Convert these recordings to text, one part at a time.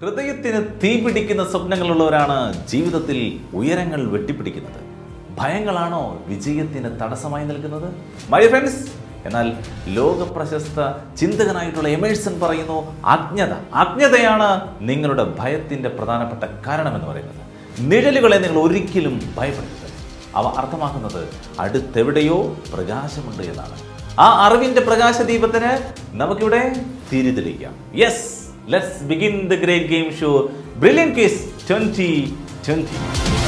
ഹൃദയത്തിന് തീ പിടിക്കുന്ന സ്വപ്നങ്ങളുള്ളവരാണ് ജീവിതത്തിൽ ഉയരങ്ങൾ വെട്ടിപ്പിടിക്കുന്നത്. ഭയങ്ങളാണോ വിജയത്തിന് തടസ്സമായി നിൽക്കുന്നത്? മൈ ഫ്രണ്ട്സ് എന്നാൽ ലോക പ്രശസ്ത ചിന്തകനായിട്ടുള്ള എമേഴ്സൺ പറയുന്നു അജ്ഞത അജ്ഞതയാണ് നിങ്ങളുടെ ഭയത്തിന്റെ പ്രധാനപ്പെട്ട കാരണമെന്ന് പറയുന്നത്. നിഴലുകളെ നിങ്ങൾ ഒരിക്കലും ഭയപ്പെടരുത് അവ അർത്ഥമാക്കുന്നത് അടുത്തെവിടെയോ പ്രകാശമുണ്ട് എന്നാണ്. ആ അറിവിന്റെ പ്രകാശദീപത്തിന് നമുക്കിവിടെ തിരിതെളിക്കാം. Yes Let's begin the great game show Brilliant Case 2020.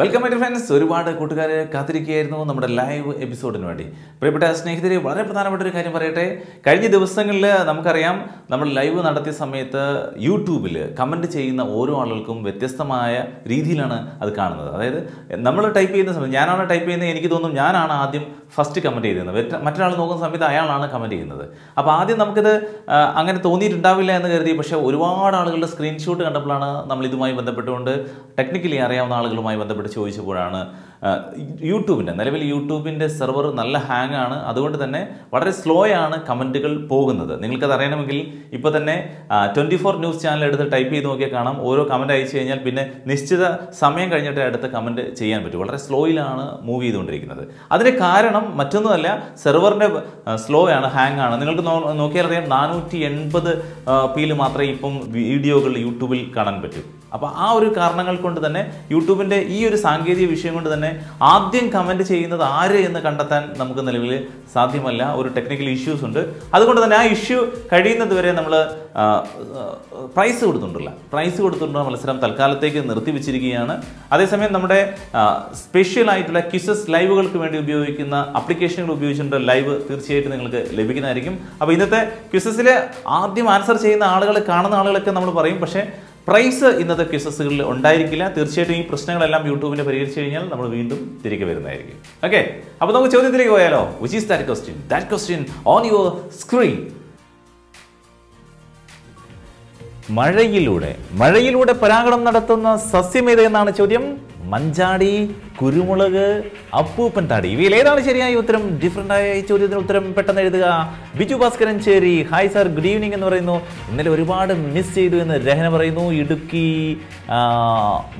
Welcome my friends ഒരുപാട് കൂട്ടുകാരെ കാത്തിരിക്കുകയായിരുന്നു നമ്മുടെ ലൈവ് എപ്പിസോഡിന് വേണ്ടി. പ്രിയപ്പെട്ട സ്നേഹിതരെ വളരെ പ്രധാനപ്പെട്ട ഒരു കാര്യം പറയട്ടെ. കഴിഞ്ഞ ദിവസങ്ങളിൽ നമുക്കറിയാം നമ്മൾ ലൈവ് നടത്തിയ സമയത്ത് യൂട്യൂബിൽ കമന്റ് ചെയ്യുന്ന ഓരോ ആളുകൾക്കും വ്യത്യസ്തമായ രീതിയിലാണ് അത് കാണുന്നത്. അതായത് നമ്മൾ ടൈപ്പ് ചെയ്യുന്ന സമയത്ത് ഞാനാണ് ടൈപ്പ് ചെയ്യുന്നത് എനിക്ക് തോന്നും ഞാനാണ് ആദ്യം ഫസ്റ്റ് കമന്റ് ചെയ്തിരുന്നത്. മറ്റൊരാൾ നോക്കുന്ന സമയത്ത് അയാളാണ് കമന്റ് ചെയ്യുന്നത്. അപ്പോൾ ആദ്യം നമുക്കിത് അങ്ങനെ തോന്നിയിട്ടുണ്ടാവില്ല എന്ന് കരുതി പക്ഷേ ഒരുപാട് ആളുകളുടെ സ്ക്രീൻഷോട്ട് കണ്ടപ്പോഴാണ് നമ്മൾ ഇതുമായി ബന്ധപ്പെട്ടുകൊണ്ട് ടെക്നിക്കലി അറിയാവുന്ന ആളുകളുമായി ബന്ധപ്പെട്ട് ചോദിച്ചപ്പോഴാണ് ആ, യൂട്യൂബിന്റെ നിലവിൽ യൂട്യൂബിന്റെ സെർവർ നല്ല ഹാങ് ആണ്. അതുകൊണ്ട് തന്നെ വളരെ സ്ലോ ആണ് കമന്റുകൾ പോകുന്നത്. നിങ്ങൾക്കത് അറിയണമെങ്കിൽ ഇപ്പോൾ തന്നെ ട്വന്റി ഫോർ ന്യൂസ് ചാനൽ എടുത്ത് ടൈപ്പ് ചെയ്ത് നോക്കിയാൽ കാണാം. ഓരോ കമന്റ് അയച്ചു കഴിഞ്ഞാൽ പിന്നെ നിശ്ചിത സമയം കഴിഞ്ഞിട്ട് അടുത്ത കമന്റ് ചെയ്യാൻ പറ്റും. വളരെ സ്ലോയിലാണ് മൂവ് ചെയ്തുകൊണ്ടിരിക്കുന്നത്. അതിന് കാരണം മറ്റൊന്നുമല്ല സെർവറിന്റെ സ്ലോ ആണ് ഹാങ് ആണ്. നിങ്ങൾക്ക് നോക്കിയാൽ അറിയാം നാനൂറ്റി എൺപത് പിയിൽ മാത്രമേ ഇപ്പം വീഡിയോകൾ യൂട്യൂബിൽ കാണാൻ പറ്റൂ. അപ്പോൾ ആ ഒരു കാരണങ്ങൾ കൊണ്ട് തന്നെ യൂട്യൂബിന്റെ ഈ ഒരു സാങ്കേതിക വിഷയം കൊണ്ട് തന്നെ ആദ്യം കമന്റ് ചെയ്യുന്നത് ആര് എന്ന് കണ്ടെത്താൻ നമുക്ക് നിലവിൽ സാധ്യമല്ല. ഒരു ടെക്നിക്കൽ ഇഷ്യൂസ് ഉണ്ട്. അതുകൊണ്ട് തന്നെ ആ ഇഷ്യൂ കഴിയുന്നത് വരെ നമ്മൾ പ്രൈസ് കൊടുത്തിട്ടില്ല പ്രൈസ് കൊടുത്തിട്ടുള്ള മത്സരം തൽക്കാലത്തേക്ക് നിർത്തിവെച്ചിരിക്കുകയാണ് അതേസമയം നമ്മുടെ സ്പെഷ്യൽ ആയിട്ടുള്ള ക്വിസസ് ലൈവുകൾക്ക് വേണ്ടി ഉപയോഗിക്കുന്ന ആപ്ലിക്കേഷനുകൾ ഉപയോഗിച്ചുകൊണ്ട് ലൈവ് തീർച്ചയായിട്ടും നിങ്ങൾക്ക് ലഭിക്കുന്നതായിരിക്കും. അപ്പോൾ ഇന്നത്തെ ക്വിസസിൽ ആദ്യം ആൻസർ ചെയ്യുന്ന ആളുകൾ കാണുന്ന ആളുകളൊക്കെ നമ്മൾ പറയും. പക്ഷേ പ്രൈസ് ഇന്നത്തെ ക്വിസസുകളിൽ ഉണ്ടായിരിക്കില്ല. തീർച്ചയായിട്ടും ഈ പ്രശ്നങ്ങളെല്ലാം യൂട്യൂബിനെ പരിഹരിച്ചു കഴിഞ്ഞാൽ നമ്മൾ വീണ്ടും തിരികെ വരുന്നതായിരിക്കും. ഓക്കെ അപ്പോൾ നമുക്ക് ചോദ്യത്തിലേക്ക് പോയാലോ? Which is that question that question on your screen മഴയിലൂടെ മഴയിലൂടെ പരാഗണം നടത്തുന്ന സസ്യമേത് എന്നാണ് ചോദ്യം? മഞ്ചാടി കുരുമുളക് അപ്പൂപ്പൻ താടി. ഇവയിൽ ഏതാണ് ശരിയായ ഉത്തരം? ഡിഫറെന്റ് ആയ ചോദ്യത്തിന് ഉത്തരം പെട്ടെന്ന് എഴുതുക. ബിജു ഭാസ്കരൻ ചേരി. ഹായ് സാർ ഗുഡ് ഈവനിങ് എന്ന് പറയുന്നു. ഇന്നലെ ഒരുപാട് മിസ് ചെയ്തു എന്ന് രഹന പറയുന്നു. ഇടുക്കി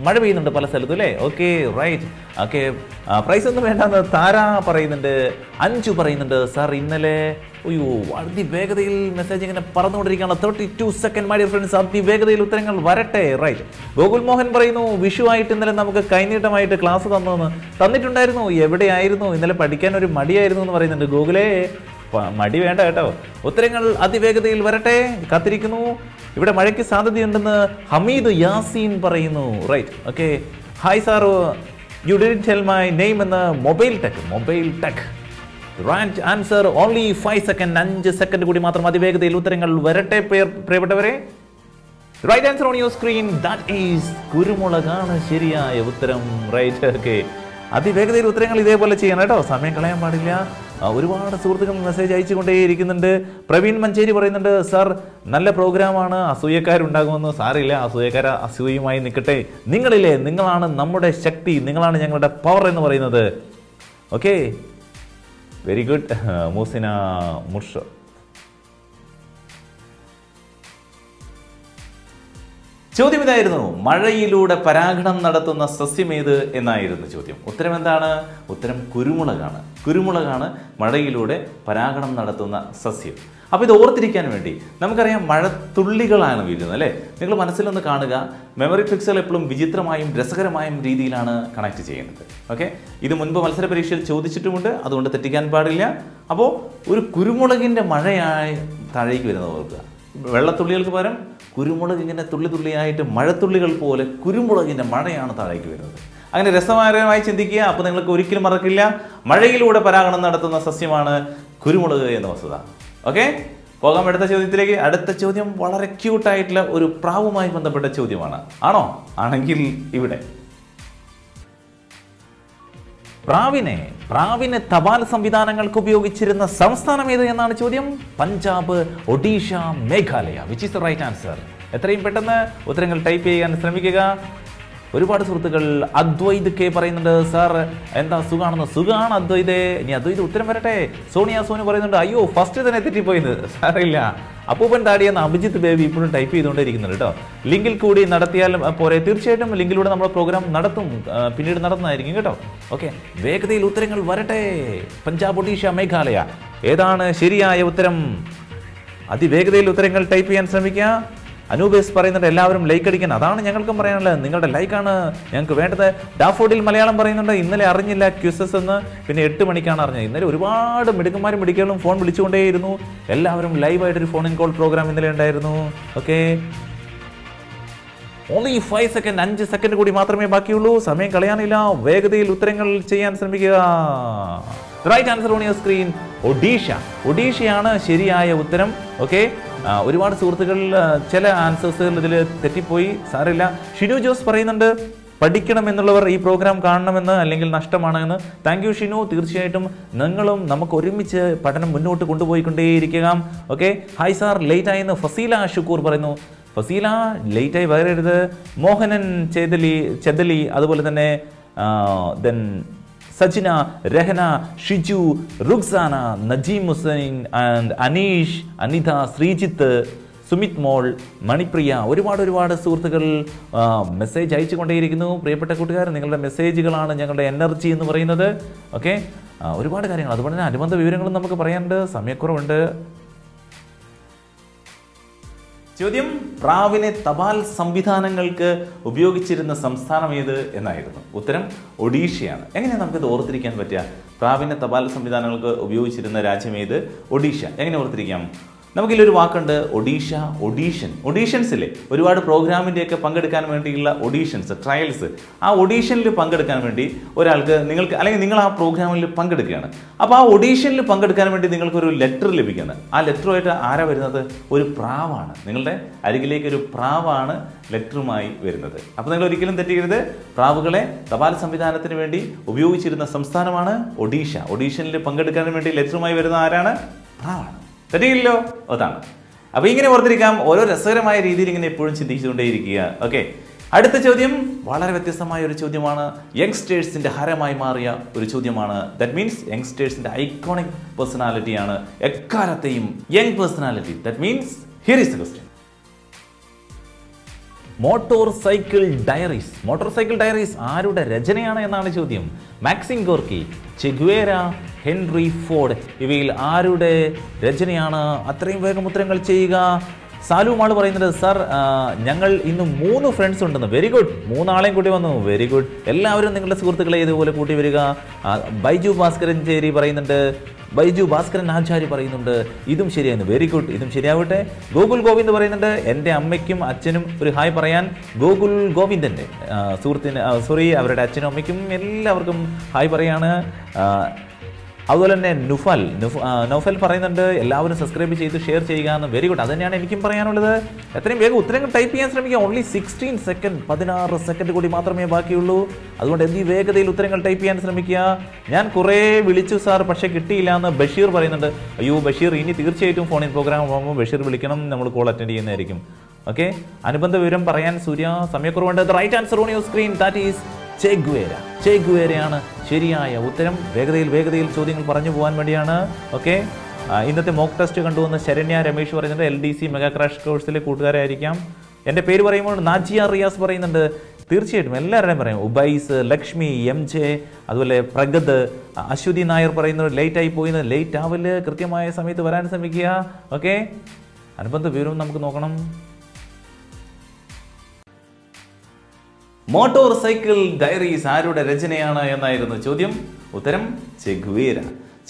മഴ പെയ്യുന്നുണ്ട് പല സ്ഥലത്തും അല്ലേ? ഓക്കെ റൈറ്റ് ഓക്കെ പ്രൈസ് ഒന്നും വേണ്ടെന്ന് താര പറയുന്നുണ്ട്. അഞ്ചു പറയുന്നുണ്ട് സാർ ഇന്നലെ അയ്യോ അതിവേഗതയിൽ മെസ്സേജ് ഇങ്ങനെ പറന്നുകൊണ്ടിരിക്കുകയാണ്. Thirty two second my dear friends അതിവേഗതയിൽ ഉത്തരങ്ങൾ വരട്ടെ. റൈറ്റ് ഗോകുൽ മോഹൻ പറയുന്നു വിഷു ആയിട്ട് ഇന്നലെ നമുക്ക് കൈനീട്ടമായിട്ട് ക്ലാസ് തന്നെന്ന് തന്നിട്ടുണ്ടായിരുന്നു? എവിടെയായിരുന്നു? ഇന്നലെ പഠിക്കാൻ ഒരു മടിയായിരുന്നു എന്ന് പറയുന്നുണ്ട്. ഗൂഗിളേ മടി വേണ്ട കേട്ടോ. ഉത്തരങ്ങൾ അതിവേഗതയിൽ വരട്ടെ. കാത്തിരിക്കുന്നു. ഇവിടെ മഴയ്ക്ക് സാധ്യതയുണ്ടെന്ന് ഹമീദ് യാസീൻ പറയുന്നു. Right okay hi sir you didn't tell my name എന്ന് mobile tech mobile tech right answer only five second അഞ്ച് സെക്കൻഡ് കൂടി മാത്രം അതിവേഗതയിൽ ഉത്തരങ്ങൾ വരട്ടെ പ്രിയപ്പെട്ടവരെ. Right answer on your screen that is കുരുമുളകാണ് ശരിയായ ഉത്തരം. റൈറ്റ് ഓക്കെ അതിവേഗതയിൽ ഉത്തരങ്ങൾ ഇതേപോലെ ചെയ്യണം കേട്ടോ. സമയം കളയാൻ പാടില്ല. ഒരുപാട് സുഹൃത്തുക്കൾ മെസ്സേജ് അയച്ചുകൊണ്ടേയിരിക്കുന്നുണ്ട്. പ്രവീൺ മഞ്ചേരി പറയുന്നുണ്ട് സാർ നല്ല പ്രോഗ്രാമാണ് അസൂയക്കാരുണ്ടാകുമെന്ന്. സാറില്ല അസൂയക്കാര അസൂയുമായി നിൽക്കട്ടെ. നിങ്ങളില്ലേ നിങ്ങളാണ് നമ്മുടെ ശക്തി. നിങ്ങളാണ് ഞങ്ങളുടെ പവർ എന്ന് പറയുന്നത്. Okay very good Moosina Mursha ചോദ്യം ഇതായിരുന്നു മഴയിലൂടെ പരാഗണം നടത്തുന്ന സസ്യമേത് എന്നായിരുന്നു ചോദ്യം. ഉത്തരം എന്താണ്? ഉത്തരം കുരുമുളകാണ്. കുരുമുളകാണ് മഴയിലൂടെ പരാഗണം നടത്തുന്ന സസ്യം. അപ്പോൾ ഇത് ഓർത്തിരിക്കാൻ വേണ്ടി നമുക്കറിയാം മഴത്തുള്ളികളാണ് വീഴുന്നത് അല്ലേ? നിങ്ങൾ മനസ്സിലൊന്ന് കാണുക. മെമ്മറി ഫിക്സുകൾ എപ്പോഴും വിചിത്രമായും രസകരമായും രീതിയിലാണ് കണക്ട് ചെയ്യുന്നത്. ഓക്കെ ഇത് മുൻപ് മത്സര പരീക്ഷയിൽ ചോദിച്ചിട്ടുമുണ്ട് അതുകൊണ്ട് തെറ്റിക്കാൻ പാടില്ല. അപ്പോൾ ഒരു കുരുമുളകിന്റെ മഴയായി താഴേക്ക് വരുന്നത് ഓർക്കുക. വെള്ളത്തുള്ളികൾക്ക് പകരം കുരുമുളക് ഇങ്ങനെ തുള്ളി തുള്ളിയായിട്ട് മഴത്തുള്ളികൾ പോലെ കുരുമുളകിന്റെ മഴയാണ് താഴേക്ക് വരുന്നത്. അങ്ങനെ രസകരമായി ചിന്തിക്കുക അപ്പോൾ നിങ്ങൾക്ക് ഒരിക്കലും മറക്കില്ല. മഴയിലൂടെ പരാഗണം നടത്തുന്ന സസ്യമാണ് കുരുമുളക് എന്ന വസ്തുത. ഓക്കെ? പോകാം അടുത്ത ചോദ്യത്തിലേക്ക്. അടുത്ത ചോദ്യം വളരെ ക്യൂട്ടായിട്ടുള്ള ഒരു പ്രാവുമായി ബന്ധപ്പെട്ട ചോദ്യമാണ്. ആണോ? ആണെങ്കിൽ ഇവിടെ. പ്രാവിനെ പ്രാവിനെ തപാൽ സംവിധാനങ്ങൾക്ക് ഉപയോഗിച്ചിരുന്ന സംസ്ഥാനം ഏത് എന്നാണ് ചോദ്യം? Punjab Odisha Meghalaya. Which is the right answer എത്രയും പെട്ടെന്ന് ഉത്തരങ്ങൾ ടൈപ്പ് ചെയ്യാൻ ശ്രമിക്കുക. ഒരുപാട് സുഹൃത്തുക്കൾ അദ്വൈത് കെ പറയുന്നുണ്ട് സാർ എന്താ സുഖാണെന്ന്? സുഖാണ് അദ്വൈതേ. ഇനി അദ്വൈത് ഉത്തരം വരട്ടെ. സോണിയ സോനു പറയുന്നുണ്ട് അയ്യോ ഫസ്റ്റ് തന്നെ തെറ്റിപ്പോയത് സാറില്ല അപ്പൂപ്പൻ താടിയെന്ന് അഭിജിത്ത് ബേബി ഇപ്പോഴും ടൈപ്പ് ചെയ്തുകൊണ്ടിരിക്കുന്നുണ്ട് കേട്ടോ. ലിങ്കിൽ കൂടി നടത്തിയാൽ പോരെ. തീർച്ചയായിട്ടും ലിങ്കിലൂടെ നമ്മൾ പ്രോഗ്രാം നടത്തും. പിന്നീട് നടത്തുന്നതായിരിക്കും കേട്ടോ. ഓക്കെ വേഗതയിൽ ഉത്തരങ്ങൾ വരട്ടെ. പഞ്ചാബ് ഒഡീഷ മേഘാലയ. ഏതാണ് ശരിയായ ഉത്തരം? അതിവേഗതയിൽ ഉത്തരങ്ങൾ ടൈപ്പ് ചെയ്യാൻ ശ്രമിക്കുക. അനൂപേസ് പറയുന്നുണ്ട് എല്ലാവരും ലൈക്ക് അടിക്കണം. അതാണ് ഞങ്ങൾക്കും പറയാനുള്ളത്. നിങ്ങളുടെ ലൈക്കാണ് ഞങ്ങൾക്ക് വേണ്ടത്. ഡാഫോഡിൽ മലയാളം പറയുന്നുണ്ട് ഇന്നലെ അറിഞ്ഞില്ല ക്യൂസസ് എന്ന്. പിന്നെ എട്ട് മണിക്കാണ് അറിഞ്ഞത്. ഇന്നലെ ഒരുപാട് മിടുക്കന്മാരും മിടുക്കുകളും ഫോൺ വിളിച്ചുകൊണ്ടേയിരുന്നു. എല്ലാവരും ലൈവായിട്ടൊരു ഫോൺ ഇൻ കോൾ പ്രോഗ്രാം ഇന്നലെ ഉണ്ടായിരുന്നു. ഓക്കെ ഓൺലി ഫൈവ് സെക്കൻഡ് അഞ്ച് സെക്കൻഡ് കൂടി മാത്രമേ ബാക്കിയുള്ളൂ. സമയം കളയാനില്ല. വേഗതയിൽ ഉത്തരങ്ങൾ ചെയ്യാൻ ശ്രമിക്കുക. Right answer on your screen Odisha ഒഡീഷയാണ് ശരിയായ ഉത്തരം. ഓക്കെ ഒരുപാട് സുഹൃത്തുക്കളിൽ ചില ആൻസേഴ്സുകൾ ഇതിൽ തെറ്റിപ്പോയി. സാറില്ല ഷിനു ജോസ് പറയുന്നുണ്ട് പഠിക്കണം എന്നുള്ളവർ ഈ പ്രോഗ്രാം കാണണമെന്ന് അല്ലെങ്കിൽ നഷ്ടമാണ് എന്ന് താങ്ക് യു ഷിനു. തീർച്ചയായിട്ടും നിങ്ങളും നമുക്ക് ഒരുമിച്ച് പഠനം മുന്നോട്ട് കൊണ്ടുപോയിക്കൊണ്ടേയിരിക്കുക ഓക്കെ ഹായ് സാർ ലേറ്റ് ആയെന്ന് ഫസീല ഷുക്കൂർ പറയുന്നു. ഫസീല ലേറ്റായി വരരുത് മോഹനൻ ചേതലി ചെതലി അതുപോലെ തന്നെ ദെൻ സജിന രഹന ഷിജു റുക്സാന നജീം ഹുസൈൻ ആൻഡ് അനീഷ് അനിത ശ്രീജിത്ത് സുമിത് മോൾ മണിപ്രിയ. ഒരുപാട് ഒരുപാട് സുഹൃത്തുക്കൾ മെസ്സേജ് അയച്ചു കൊണ്ടേയിരിക്കുന്നു പ്രിയപ്പെട്ട കൂട്ടുകാർ നിങ്ങളുടെ മെസ്സേജുകളാണ് ഞങ്ങളുടെ എനർജി എന്ന് പറയുന്നത്. ഓക്കെ ഒരുപാട് കാര്യങ്ങൾ. അതുപോലെ തന്നെ അനുബന്ധ വിവരങ്ങളും നമുക്ക് പറയാനുണ്ട്. സമയക്കുറവുണ്ട്. ചോദ്യം പ്രാവിനെ തപാൽ സംവിധാനങ്ങൾക്ക് ഉപയോഗിച്ചിരുന്ന സംസ്ഥാനം ഏത് എന്നായിരുന്നു. ഉത്തരം ഒഡീഷയാണ്. എങ്ങനെയാണ് നമുക്കിത് ഓർത്തിരിക്കാൻ പറ്റുക? പ്രാവിനെ തപാൽ സംവിധാനങ്ങൾക്ക് ഉപയോഗിച്ചിരുന്ന രാജ്യം ഏത്? ഒഡീഷ. എങ്ങനെ ഓർത്തിരിക്കാം? നമുക്കിതിലൊരു വാക്കുണ്ട് ഒഡീഷ ഒഡീഷൻ ഒഡീഷൻസിലെ ഒരുപാട് പ്രോഗ്രാമിന്റെയൊക്കെ പങ്കെടുക്കാൻ വേണ്ടിയുള്ള ഒഡീഷൻസ് ട്രയൽസ് ആ ഒഡീഷനിൽ പങ്കെടുക്കാൻ വേണ്ടി ഒരാൾക്ക് നിങ്ങൾക്ക് അല്ലെങ്കിൽ നിങ്ങൾ ആ പ്രോഗ്രാമിൽ പങ്കെടുക്കുകയാണ്. അപ്പോൾ ആ ഒഡീഷനിൽ പങ്കെടുക്കാൻ വേണ്ടി നിങ്ങൾക്കൊരു ലെറ്റർ ലഭിക്കുന്നത് ആ ലെറ്ററുമായിട്ട് ആരാ വരുന്നത്? ഒരു പ്രാവാണ്. നിങ്ങളുടെ അരികിലേക്ക് ഒരു പ്രാവാണ് ലെറ്ററുമായി വരുന്നത്. അപ്പോൾ നിങ്ങൾ ഒരിക്കലും തെറ്റിക്കരുത്. പ്രാവുകളെ തപാൽ സംവിധാനത്തിന് വേണ്ടി ഉപയോഗിച്ചിരുന്ന സംസ്ഥാനമാണ് ഒഡീഷ. ഒഡീഷനിൽ പങ്കെടുക്കാൻ വേണ്ടി ലെറ്ററുമായി വരുന്ന ആരാണ്? പ്രാവാണ്. തെറ്റിയില്ലല്ലോ? അതാണ്. അപ്പോൾ ഇങ്ങനെ ഓർത്തിരിക്കാം ഓരോ രസകരമായ രീതിയിൽ ഇങ്ങനെ എപ്പോഴും ചിന്തിച്ചുകൊണ്ടേയിരിക്കുക. ഓക്കെ അടുത്ത ചോദ്യം വളരെ വ്യത്യസ്തമായ ഒരു ചോദ്യമാണ്. യങ്സ്റ്റേഴ്സിന്റെ ഹരമായി മാറിയ ഒരു ചോദ്യമാണ്. ദാറ്റ് മീൻസ് യങ്സ്റ്റേഴ്സിന്റെ ഐക്കോണിക് പേഴ്സണാലിറ്റിയാണ് എക്കാലത്തെയും young personality that means here is the question motorcycle diaries. Motorcycle diaries ആരുടെ രചനയാണ് എന്നാണ് ചോദ്യം. Maxim Gorky Che Guevara Henry Ford. ഇവയിൽ ആരുടെ രചനയാണ്? അത്രയും വേഗം ഉത്തരങ്ങൾ ചെയ്യുക. സാലു മാൾ പറയുന്നത് സാർ ഞങ്ങൾ ഇന്ന് മൂന്ന് ഫ്രണ്ട്സ് ഉണ്ടെന്ന്. വെരി ഗുഡ് മൂന്നാളെയും കൂട്ടി വന്നു. വെരി ഗുഡ് എല്ലാവരും നിങ്ങളുടെ സുഹൃത്തുക്കളെ ഇതുപോലെ കൂട്ടി വരിക. ബൈജു ഭാസ്കരൻ ചേരി പറയുന്നുണ്ട്. ബൈജു ഭാസ്കരൻ ആചാര്യ പറയുന്നുണ്ട്. ഇതും ശരിയായിരുന്നു. വെരി ഗുഡ് ഇതും ശരിയാവട്ടെ. ഗോകുൽ ഗോവിന്ദ് പറയുന്നുണ്ട്. എന്റെ അമ്മയ്ക്കും അച്ഛനും ഒരു ഹായ് പറയാൻ. ഗോകുൽ ഗോവിന്ദന്റെ സുഹൃത്തിന് സോറി അവരുടെ അച്ഛനും അമ്മയ്ക്കും എല്ലാവർക്കും ഹായ് പറയാണ്. അതുപോലെ തന്നെ നുഫൽ. നുഫ് നൗഫൽ പറയുന്നുണ്ട് എല്ലാവരും സബ്സ്ക്രൈബ് ചെയ്ത് ഷെയർ ചെയ്യുക എന്ന് വെരി ഗുഡ് അത് തന്നെയാണ് എനിക്കും പറയാനുള്ളത്. എത്രയും വേഗം ഉത്തരങ്ങൾ ടൈപ്പ് ചെയ്യാൻ ശ്രമിക്കുക. ഓൺലി സിക്സ്റ്റീൻ സെക്കൻഡ് പതിനാറ് സെക്കൻഡ് കൂടി മാത്രമേ ബാക്കിയുള്ളൂ. അതുകൊണ്ട് എന്തി വേഗതയിൽ ഉത്തരങ്ങൾ ടൈപ്പ് ചെയ്യാൻ ശ്രമിക്കുക. ഞാൻ കുറേ വിളിച്ചു സാർ പക്ഷേ കിട്ടിയില്ല എന്ന് ബഷീർ പറയുന്നുണ്ട്. അയ്യോ ബഷീർ ഇനി തീർച്ചയായിട്ടും ഫോണിൽ പ്രോഗ്രാം പോകുമ്പോൾ ബഷീർ വിളിക്കണം. നമ്മൾ കോൾ അറ്റൻഡ് ചെയ്യുന്നതായിരിക്കും. ഓക്കെ അനുബന്ധ വിവരം പറയാൻ Surya സമയക്കുറവുണ്ട്. Right answer on your screen that is Che Guevara ചെഗ്വേരയാണ് ശരിയായ ഉത്തരം. വേഗതയിൽ വേഗതയിൽ ചോദ്യങ്ങൾ പറഞ്ഞു പോകാൻ വേണ്ടിയാണ്. ഓക്കെ? ഇന്നത്തെ മോക്ക് ടെസ്റ്റ് കണ്ടുവന്ന ശരണ്യ രമേശ് പറയുന്നുണ്ട് L D C mega crash കോഴ്സിലെ കൂട്ടുകാരായിരിക്കാം. എന്റെ പേര് പറയുമ്പോൾ നാജിയ റിയാസ് പറയുന്നുണ്ട് തീർച്ചയായിട്ടും എല്ലാവരുടെയും പറയും. ഉബൈസ് ലക്ഷ്മി എം ജെ അതുപോലെ പ്രഗത് അശ്വതി നായർ പറയുന്നത് ലേറ്റ് ആയി പോയി ലേറ്റ് ആവൽ കൃത്യമായ സമയത്ത് വരാൻ ശ്രമിക്കുക. ഓക്കെ? അനുബന്ധ വിവരവും നമുക്ക് നോക്കണം. മോട്ടോർ സൈക്കിൾ ഡയറീസ് ആരുടെ രചനയാണ് എന്നായിരുന്നു ചോദ്യം? ഉത്തരം ചെഗ്വേര.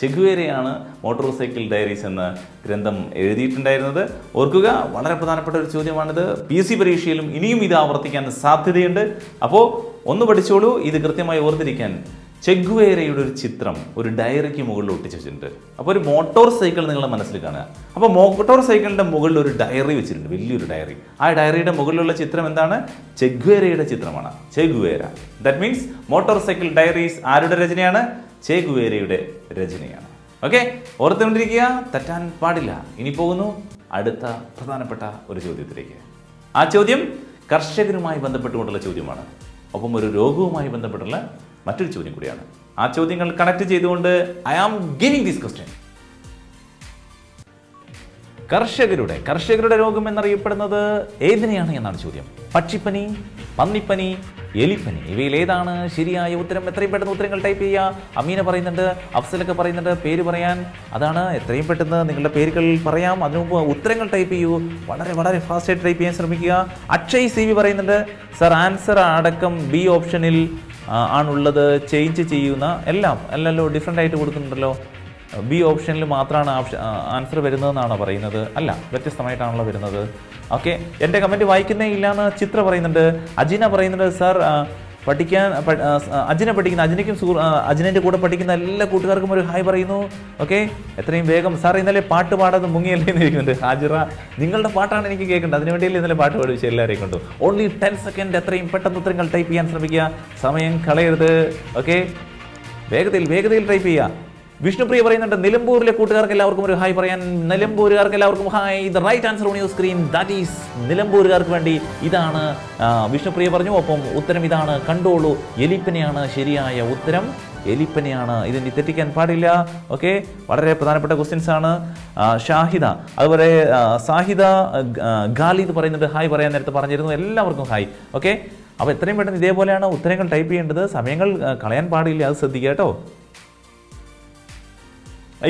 ചെഗ്വേരയാണ് മോട്ടോർ സൈക്കിൾ ഡയറീസ് എന്ന ഗ്രന്ഥം എഴുതിയിട്ടുണ്ടായിരുന്നത്. ഓർക്കുക വളരെ പ്രധാനപ്പെട്ട ഒരു ചോദ്യമാണിത്. പി സി പരീക്ഷയിലും ഇനിയും ഇത് ആവർത്തിക്കാൻ സാധ്യതയുണ്ട്. അപ്പോൾ ഒന്ന് പഠിച്ചോളൂ ഇത് കൃത്യമായി ഓർത്തിരിക്കാൻ ചെഗ്വേരയുടെ ഒരു ചിത്രം ഒരു ഡയറിക്ക് മുകളിൽ ഒട്ടിച്ച് വെച്ചിട്ടുണ്ട്. അപ്പോൾ ഒരു മോട്ടോർ സൈക്കിൾ നിങ്ങളുടെ മനസ്സിൽ കാണുക. അപ്പോൾ മോട്ടോർ സൈക്കിളിന്റെ മുകളിൽ ഒരു ഡയറി വെച്ചിട്ടുണ്ട് വലിയൊരു ഡയറി. ആ ഡയറിയുടെ മുകളിലുള്ള ചിത്രം എന്താണ്? ചെഗ്വേരയുടെ ചിത്രമാണ്. Che Guevara. That means motorcycle diaries ആരുടെ രചനയാണ്? ചെഗ്വേരയുടെ രചനയാണ്. ഓക്കെ ഓർത്തുകൊണ്ടിരിക്കുക. തെറ്റാൻ പാടില്ല. ഇനി പോകുന്നു. അടുത്ത പ്രധാനപ്പെട്ട ഒരു ചോദ്യത്തിലേക്ക്. ആ ചോദ്യം കർഷകരുമായി ബന്ധപ്പെട്ടുകൊണ്ടുള്ള ചോദ്യമാണ്. ഒപ്പം ഒരു രോഗവുമായി ബന്ധപ്പെട്ടുള്ള മറ്റൊരു ചോദ്യം കൂടിയാണ്. ആ ചോദ്യങ്ങൾ കണക്ട് ചെയ്തുകൊണ്ട് I am giving this question കർഷകരുടെ കർഷകരുടെ രോഗം എന്നറിയപ്പെടുന്നത് ഏതിനെയാണ് എന്നാണ് ചോദ്യം. പക്ഷിപ്പനി പന്നിപ്പനി എലിപ്പനി ഇവയിൽ ഏതാണ് ശരിയായ ഉത്തരം? എത്രയും പെട്ടെന്ന് ഉത്തരങ്ങൾ ടൈപ്പ് ചെയ്യുക. അമീന പറയുന്നുണ്ട് അഫ്സലൊക്കെ പറയുന്നുണ്ട് പേര് പറയാൻ. അതാണ് എത്രയും പെട്ടെന്ന് നിങ്ങളുടെ പേരുകൾ പറയാം. അതിനു മുമ്പ് ഉത്തരങ്ങൾ ടൈപ്പ് ചെയ്യൂ. വളരെ വളരെ ഫാസ്റ്റായിട്ട് ടൈപ്പ് ചെയ്യാൻ ശ്രമിക്കുക. അക്ഷയ് സി വി പറയുന്നുണ്ട് സർ ആൻസർ അടക്കം ബി ഓപ്ഷനിൽ ആണുള്ളത് ചേഞ്ച് ചെയ്യുന്ന എല്ലാം അല്ലല്ലോ ഡിഫറെന്റ് ആയിട്ട് കൊടുക്കുന്നുണ്ടല്ലോ. ബി ഓപ്ഷനിൽ മാത്രമാണ് ആപ്ഷൻ ആൻസർ വരുന്നതെന്നാണോ പറയുന്നത്? അല്ല വ്യത്യസ്തമായിട്ടാണല്ലോ വരുന്നത്. ഓക്കെ എന്റെ കമന്റ് വായിക്കുന്നേ ഇല്ല എന്ന് ചിത്ര പറയുന്നുണ്ട്. അജിന പറയുന്നുണ്ട് സാർ പഠിക്കാൻ അജിനെ പഠിക്കുന്ന അജിനയ്ക്കും സുഹൃ അജിനന്റെ കൂടെ പഠിക്കുന്ന എല്ലാ കൂട്ടുകാർക്കും ഒരു ഹായ് പറയുന്നു. ഓക്കെ? എത്രയും വേഗം. സാർ ഇന്നലെ പാട്ട് പാടാതെ മുങ്ങിയല്ലേ എന്ന് ഇരിക്കുന്നുണ്ട് ഹാജിറ നിങ്ങളുടെ പാട്ടാണ് എനിക്ക് കേൾക്കേണ്ടത്. അതിനു വേണ്ടിയല്ലേ ഇന്നലെ പാട്ട് പഠിച്ചു എല്ലാവരെയും കൊണ്ടു. ഓൺലി ടെൻ സെക്കൻഡ് എത്രയും പെട്ടെന്ന് ഉത്തരങ്ങൾ ടൈപ്പ് ചെയ്യാൻ ശ്രമിക്കുക. സമയം കളയരുത്. ഓക്കെ? വേഗത്തിൽ വേഗതയിൽ ടൈപ്പ് ചെയ്യുക. വിഷ്ണുപ്രിയ പറയുന്നുണ്ട് നിലമ്പൂരിലെ കൂട്ടുകാർക്ക് എല്ലാവർക്കും ഒരു ഹായ് പറയാൻ. നിലമ്പൂരുകാർക്ക് എല്ലാവർക്കും hi. The right answer on your screen that is നിലമ്പൂരുകാർക്ക് വേണ്ടി ഇതാണ് വിഷ്ണുപ്രിയ പറഞ്ഞു. ഒപ്പം ഉത്തരം ഇതാണ് കണ്ടോളൂ. എലിപ്പനെയാണ് ശരിയായ ഉത്തരം. എലിപ്പനെയാണ് ഇതിനെ തെറ്റിക്കാൻ പാടില്ല. ഓക്കെ വളരെ പ്രധാനപ്പെട്ട ക്വസ്റ്റ്യൻസ് ആണ്. ഷാഹിദ. അതുപോലെ സാഹിദ ഗാലിദ് പറയുന്നുണ്ട്. ഹായ് പറയാൻ നേരത്തെ പറഞ്ഞിരുന്നു. എല്ലാവർക്കും ഹായ്. ഓക്കെ അപ്പോൾ എത്രയും പെട്ടെന്ന് ഇതേപോലെയാണ് ഉത്തരങ്ങൾ ടൈപ്പ് ചെയ്യേണ്ടത്. സമയങ്ങൾ കളയാൻ പാടില്ല. അത് ശ്രദ്ധിക്കുക കേട്ടോ.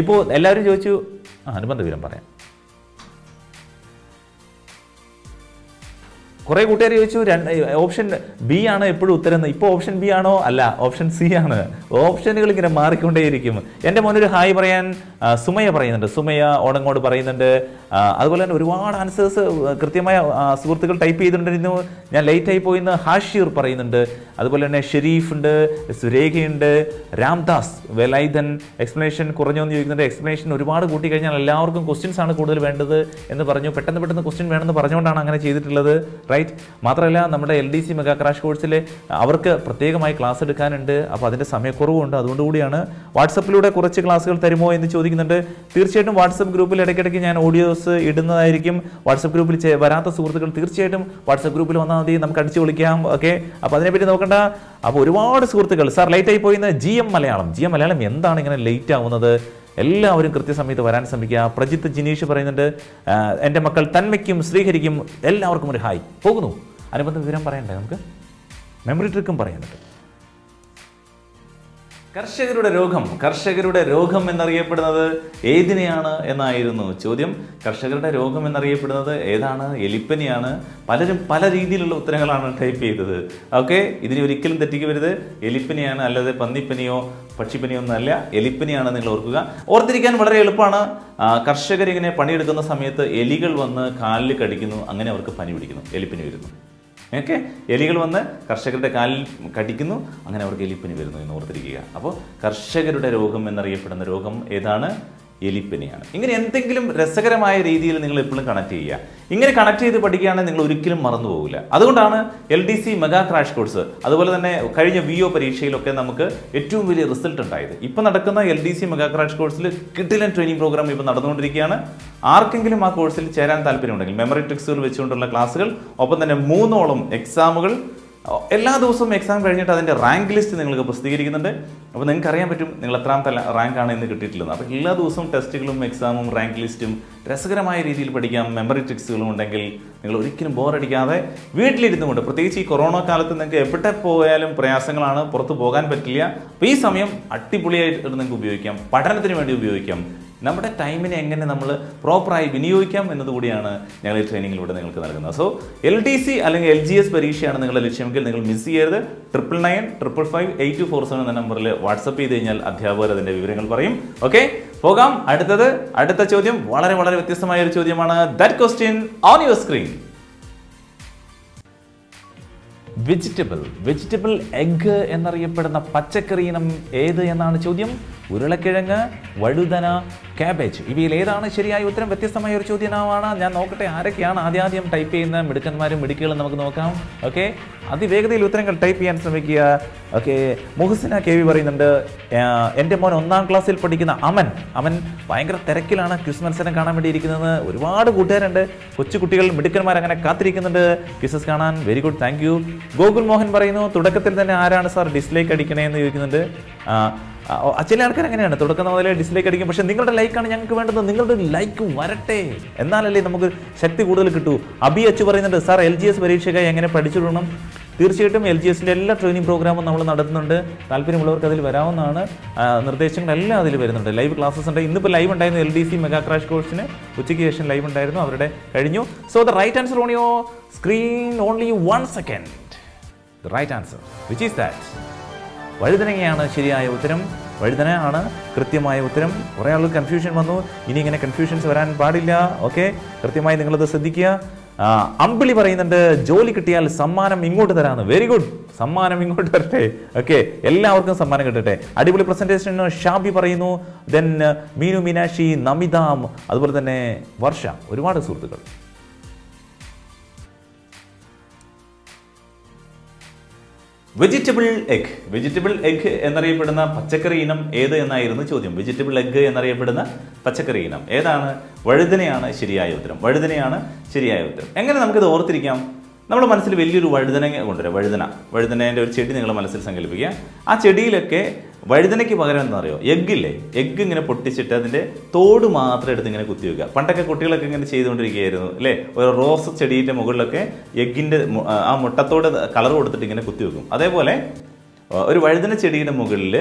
ഇപ്പോൾ എല്ലാവരും ചോദിച്ചു ആ അനുബന്ധ വിവരം പറയാം. കുറേ കൂട്ടുകാർ ചോദിച്ചു ഓപ്ഷൻ ബി ആണ് എപ്പോഴും ഉത്തരം. ഇപ്പോൾ ഓപ്ഷൻ ബി ആണോ? അല്ല ഓപ്ഷൻ സി ആണ്. ഓപ്ഷനുകൾ ഇങ്ങനെ മാറിക്കൊണ്ടേയിരിക്കും. എന്റെ മോനൊരു ഹായ് പറയാൻ സുമയ പറയുന്നുണ്ട്. സുമയ ഓടങ്ങോട് പറയുന്നുണ്ട്. അതുപോലെ തന്നെ ഒരുപാട് ആൻസേഴ്സ് കൃത്യമായ സുഹൃത്തുക്കൾ ടൈപ്പ് ചെയ്തിട്ടുണ്ടായിരുന്നു. ഞാൻ ലേറ്റ് ആയി പോയിന്ന് ഹാഷിർ പറയുന്നുണ്ട്. അതുപോലെ തന്നെ ഷെരീഫ് ഉണ്ട് സുരേഖയുണ്ട് രാംദാസ് വെലൈതൻ എക്സ്പ്ലനേഷൻ കുറഞ്ഞോ എന്ന് ചോദിക്കുന്നുണ്ട്. എക്സ്പ്ലനേഷൻ ഒരുപാട് കൂട്ടി കഴിഞ്ഞാൽ എല്ലാവർക്കും ക്വസ്റ്റ്യൻസ് ആണ് കൂടുതൽ വേണ്ടത് എന്ന് പറഞ്ഞു. പെട്ടെന്ന് പെട്ടെന്ന് ക്വസ്റ്റ്യൻ വേണമെന്ന് പറഞ്ഞുകൊണ്ടാണ് അങ്ങനെ ചെയ്തിട്ടുള്ളത്. റൈറ്റ് മാത്രമല്ല നമ്മുടെ L D C mega crash കോഴ്സിൽ അവർക്ക് പ്രത്യേകമായി ക്ലാസ് എടുക്കാനുണ്ട്. അപ്പോൾ അതിന്റെ സമയക്കുറവുണ്ട്. അതുകൊണ്ടുകൂടിയാണ് വാട്സപ്പിലൂടെ കുറച്ച് ക്ലാസ്സുകൾ തരുമോ എന്ന് ചോദിക്കുന്നുണ്ട്. തീർച്ചയായിട്ടും വാട്സപ്പ് ഗ്രൂപ്പിൽ ഇടയ്ക്കിടയ്ക്ക് ഞാൻ ഓഡിയോസ് ഇടുന്നതായിരിക്കും. വാട്സപ്പ് ഗ്രൂപ്പിൽ വരാത്ത സുഹൃത്തുക്കൾ തീർച്ചയായിട്ടും വാട്സപ്പ് ഗ്രൂപ്പിൽ വന്നാൽ മതി. നമുക്ക് അടിച്ചു വിളിക്കാം ഓക്കെ അപ്പോൾ അതിനെപ്പറ്റി നോക്കണ്ട. അപ്പോൾ ഒരുപാട് സുഹൃത്തുക്കൾ സാർ ലേറ്റ് ആയി G M Malayalam. G M Malayalam എന്താണ് ഇങ്ങനെ ലേറ്റ് ആവുന്നത്? എല്ലാവരും കൃത്യസമയത്ത് വരാൻ ശ്രമിക്കുക. പ്രജിത്ത് ജിനീഷ് പറയുന്നുണ്ട് എന്റെ മക്കൾ തന്മയ്ക്കും ശ്രീഹരിക്കും എല്ലാവർക്കും ഒരു ഹായ്. പോകുന്നു. അനുബന്ധ വിവരം പറയണ്ടേ നമുക്ക്? മെമ്മറി ട്രിക്കും പറയുന്നുണ്ട് കർഷകരുടെ രോഗം കർഷകരുടെ രോഗം എന്നറിയപ്പെടുന്നത് ഏതിനെയാണ് എന്നായിരുന്നു ചോദ്യം. കർഷകരുടെ രോഗം എന്നറിയപ്പെടുന്നത് ഏതാണ്? എലിപ്പനിയാണ്. പലരും പല രീതിയിലുള്ള ഉത്തരങ്ങളാണ് ടൈപ്പ് ചെയ്തത്. ഓക്കെ ഇതിനെ ഒരിക്കലും തെറ്റിക്കരുത്. എലിപ്പനിയാണ് അല്ലാതെ പന്നിപ്പനിയോ പക്ഷിപ്പനിയോ ഒന്നല്ല എലിപ്പനിയാണ് നിങ്ങൾ ഓർക്കുക. ഓർത്തിരിക്കാൻ വളരെ എളുപ്പമാണ്. കർഷകരിങ്ങനെ പണിയെടുക്കുന്ന സമയത്ത് എലികൾ വന്ന് കാലിൽ കടിക്കുന്നു. അങ്ങനെ അവർക്ക് പനി പിടിക്കുന്നു. എലിപ്പനി വരുന്നു. ഓക്കെ എലികൾ വന്ന് കർഷകരുടെ കാലിൽ കടിക്കുന്നു. അങ്ങനെ അവർക്ക് എലിപ്പനി വരുന്നു എന്ന് ഓർത്തിരിക്കുക. അപ്പോൾ കർഷകരുടെ രോഗം എന്നറിയപ്പെടുന്ന രോഗം ഏതാണ്? എലിപ്പനിയാണ്. ഇങ്ങനെ എന്തെങ്കിലും രസകരമായ രീതിയിൽ നിങ്ങൾ എപ്പോഴും കണക്ട് ചെയ്യുക. ഇങ്ങനെ കണക്ട് ചെയ്ത് പഠിക്കുകയാണെങ്കിൽ നിങ്ങൾ ഒരിക്കലും മറന്നു പോകില്ല. അതുകൊണ്ടാണ് L D C mega crash course അതുപോലെ തന്നെ കഴിഞ്ഞ വി ഒ പരീക്ഷയിലൊക്കെ നമുക്ക് ഏറ്റവും വലിയ റിസൾട്ട് ഉണ്ടായത്. ഇപ്പം നടക്കുന്ന L D C mega crash കോഴ്സിൽ കിട്ടിലൻ ട്രെയിനിങ് പ്രോഗ്രാം ഇപ്പോൾ നടന്നുകൊണ്ടിരിക്കുകയാണ്. ആർക്കെങ്കിലും ആ കോഴ്സിൽ ചേരാൻ താല്പര്യമുണ്ടെങ്കിൽ മെമ്മറി ട്രിക്സുകൾ വെച്ചുകൊണ്ടുള്ള ക്ലാസ്സുകൾ ഒപ്പം തന്നെ മൂന്നോളം എക്സാമുകൾ എല്ലാ ദിവസവും എക്സാം കഴിഞ്ഞിട്ട് അതിന്റെ റാങ്ക് ലിസ്റ്റ് നിങ്ങൾക്ക് പ്രസിദ്ധീകരിക്കുന്നുണ്ട്. അപ്പോൾ നിങ്ങൾക്ക് അറിയാൻ പറ്റും നിങ്ങൾ എത്രാമത്തെ ആണ് ഇന്ന് കിട്ടിയിട്ടുള്ളത്. അപ്പോൾ എല്ലാ ദിവസവും ടെസ്റ്റുകളും എക്സാമും റാങ്ക് ലിസ്റ്റും രസകരമായ രീതിയിൽ പഠിക്കാം. മെമ്മറി ട്രിക്സുകളും ഉണ്ടെങ്കിൽ നിങ്ങൾ ഒരിക്കലും ബോറടിക്കാതെ വീട്ടിലിരുന്നു കൊണ്ട് പ്രത്യേകിച്ച് ഈ കൊറോണ കാലത്ത് നിങ്ങൾക്ക് എവിടെ പോയാലും പ്രയാസങ്ങളാണ്. പുറത്ത് പോകാൻ പറ്റില്ല. അപ്പോൾ ഈ സമയം അടിപൊളിയായിട്ട് നിങ്ങൾക്ക് ഉപയോഗിക്കാം. പഠനത്തിന് വേണ്ടി ഉപയോഗിക്കാം. നമ്മുടെ ടൈമിനെ എങ്ങനെ നമ്മൾ പ്രോപ്പറായി വിനിയോഗിക്കാം എന്നതുകൂടിയാണ് ഞങ്ങൾ ഈ ട്രെയിനിങ്ങിലൂടെ നിങ്ങൾക്ക് നൽകുന്നത്. സോ എൽ ഡി സി അല്ലെങ്കിൽ എൽ ജി എസ് പരീക്ഷയാണ് നിങ്ങളുടെ ലക്ഷ്യമെങ്കിൽ നിങ്ങൾ മിസ് ചെയ്യരുത്. Triple nine triple five eight two four seven എന്ന നമ്പറിൽ വാട്സപ്പ് ചെയ്ത് കഴിഞ്ഞാൽ അധ്യാപകർ അതിന്റെ വിവരങ്ങൾ പറയും. ഓക്കെ പോകാം. അടുത്തത് അടുത്ത ചോദ്യം വളരെ വളരെ വ്യത്യസ്തമായ ഒരു ചോദ്യമാണ്. That question on your screen vegetable vegetable egg എന്നറിയപ്പെടുന്ന പച്ചക്കറി ഇനം ഏത് എന്നാണ് ചോദ്യം? ഉരുളക്കിഴങ്ങ് വഴുതന കാബേജ് ഇവയിൽ ഏതാണ് ശരിയായ ഉത്തരം? വ്യത്യസ്തമായ ഒരു ചോദ്യമാണ് ഞാൻ നോക്കട്ടെ ആരൊക്കെയാണ് ആദ്യാദ്യം ടൈപ്പ് ചെയ്യുന്ന മിടുക്കന്മാരും മിടുക്കുകളും നമുക്ക് നോക്കാം. ഓക്കെ അതിവേഗതയിൽ ഉത്തരങ്ങൾ ടൈപ്പ് ചെയ്യാൻ ശ്രമിക്കുക. ഓക്കെ മുഹസിന കെ വി പറയുന്നുണ്ട് എന്റെ മോൻ ഒന്നാം ക്ലാസ്സിൽ പഠിക്കുന്ന അമൻ. അമൻ ഭയങ്കര തിരക്കിലാണ് ക്വിസ് മത്സരം കാണാൻ വേണ്ടി ഇരിക്കുന്നത് ഒരുപാട് കൂട്ടുകാരുണ്ട്. കൊച്ചു കുട്ടികൾ മിടുക്കന്മാർ അങ്ങനെ കാത്തിരിക്കുന്നുണ്ട്. ക്വിസസ് കാണാൻ very good thank you Gokul Mohan പറയുന്നു തുടക്കത്തിൽ തന്നെ ആരാണ് സാർ ഡിസ്ലൈക്ക് അടിക്കണേ എന്ന് ചോദിക്കുന്നുണ്ട്. ചില ആൾക്കാർ അങ്ങനെയാണ്. തുടക്കം മുതലേ ഡിസ്ലൈക്ക് അടിക്കും. പക്ഷേ നിങ്ങളുടെ ലൈക്കാണ് ഞങ്ങൾക്ക് വേണ്ടത് നിങ്ങളുടെ ലൈക്ക് വരട്ടെ. എന്നാലല്ലേ നമുക്ക് ശക്തി കൂടുതൽ കിട്ടൂ. അബി അച്ചു പറയുന്നുണ്ട് സാർ എൽ ജി എസ് പരീക്ഷയ്ക്കായി എങ്ങനെ പഠിച്ചിടണം? തീർച്ചയായിട്ടും എൽ ജി എസിന്റെ എല്ലാ ട്രെയിനിങ് പ്രോഗ്രാമും നമ്മൾ നടത്തുന്നുണ്ട്. താല്പര്യമുള്ളവർക്ക് അതിൽ വരാവുന്നതാണ്. നിർദ്ദേശങ്ങളെല്ലാം അതിൽ വരുന്നുണ്ട്. ലൈവ് ക്ലാസ്സസ് ഉണ്ട്. ഇന്നിപ്പോൾ ലൈവ് ഉണ്ടായിരുന്നു L D C mega crash കോഴ്സിന് ഉച്ചയ്ക്ക് ശേഷം ലൈവ് ഉണ്ടായിരുന്നു. അവരുടെ കഴിഞ്ഞു. So the right answer on your screen only one second the right answer which is that വഴുതനങ്ങയാണ് ശരിയായ ഉത്തരം. വഴുതന ആണ് കൃത്യമായ ഉത്തരം. കുറേ ആളുകൾ കൺഫ്യൂഷൻ വന്നു. ഇനി ഇങ്ങനെ കൺഫ്യൂഷൻസ് വരാൻ പാടില്ല. ഓക്കെ കൃത്യമായി നിങ്ങളത് ശ്രദ്ധിക്കുക. അമ്പിളി പറയുന്നുണ്ട് ജോലി കിട്ടിയാൽ സമ്മാനം ഇങ്ങോട്ട് തരാമെന്ന് വെരി ഗുഡ് സമ്മാനം ഇങ്ങോട്ട് തരട്ടെ. ഓക്കെ എല്ലാവർക്കും സമ്മാനം കിട്ടട്ടെ. അടിപൊളി പ്രസന്റേഷൻ ഷാബി പറയുന്നു ദെൻ മീനു മീനാക്ഷി നമിതാം അതുപോലെ തന്നെ വർഷ. ഒരുപാട് സുഹൃത്തുക്കൾ. വെജിറ്റബിൾ എഗ് വെജിറ്റബിൾ എഗ് എന്നറിയപ്പെടുന്ന പച്ചക്കറി ഇനം ഏത് എന്നായിരുന്നു ചോദ്യം. വെജിറ്റബിൾ എഗ് എന്നറിയപ്പെടുന്ന പച്ചക്കറി ഇനം. ഏതാണ്? വഴുതനയാണ് ശരിയായ ഉത്തരം. വഴുതനയാണ് ശരിയായ ഉത്തരം. എങ്ങനെ നമുക്കിത് ഓർത്തിരിക്കാം? നമ്മുടെ മനസ്സിൽ വലിയൊരു വഴുതന കൊണ്ടുവരാം വഴുതന. വഴുതനേന്റെ ഒരു ചെടി നിങ്ങൾ മനസ്സിൽ സങ്കല്പിക്കുക. ആ ചെടിയിലൊക്കെ വഴുതനയ്ക്ക് പകരം എന്താ അറിയോ എഗ്ഗില്ലേ എഗ്ഗ് ഇങ്ങനെ പൊട്ടിച്ചിട്ട് അതിന്റെ തോട് മാത്രം എടുത്ത് ഇങ്ങനെ കുത്തി വെക്കുക. പണ്ടൊക്കെ കുട്ടികളൊക്കെ ഇങ്ങനെ ചെയ്തുകൊണ്ടിരിക്കുകയായിരുന്നു അല്ലേ? ഒരു റോസ് ചെടിയുടെ മുകളിലൊക്കെ എഗ്ഗിന്റെ ആ മുട്ടത്തോട് കളർ കൊടുത്തിട്ട് ഇങ്ങനെ കുത്തി വെക്കും. അതേപോലെ ഒരു വഴുതന ചെടിയുടെ മുകളിൽ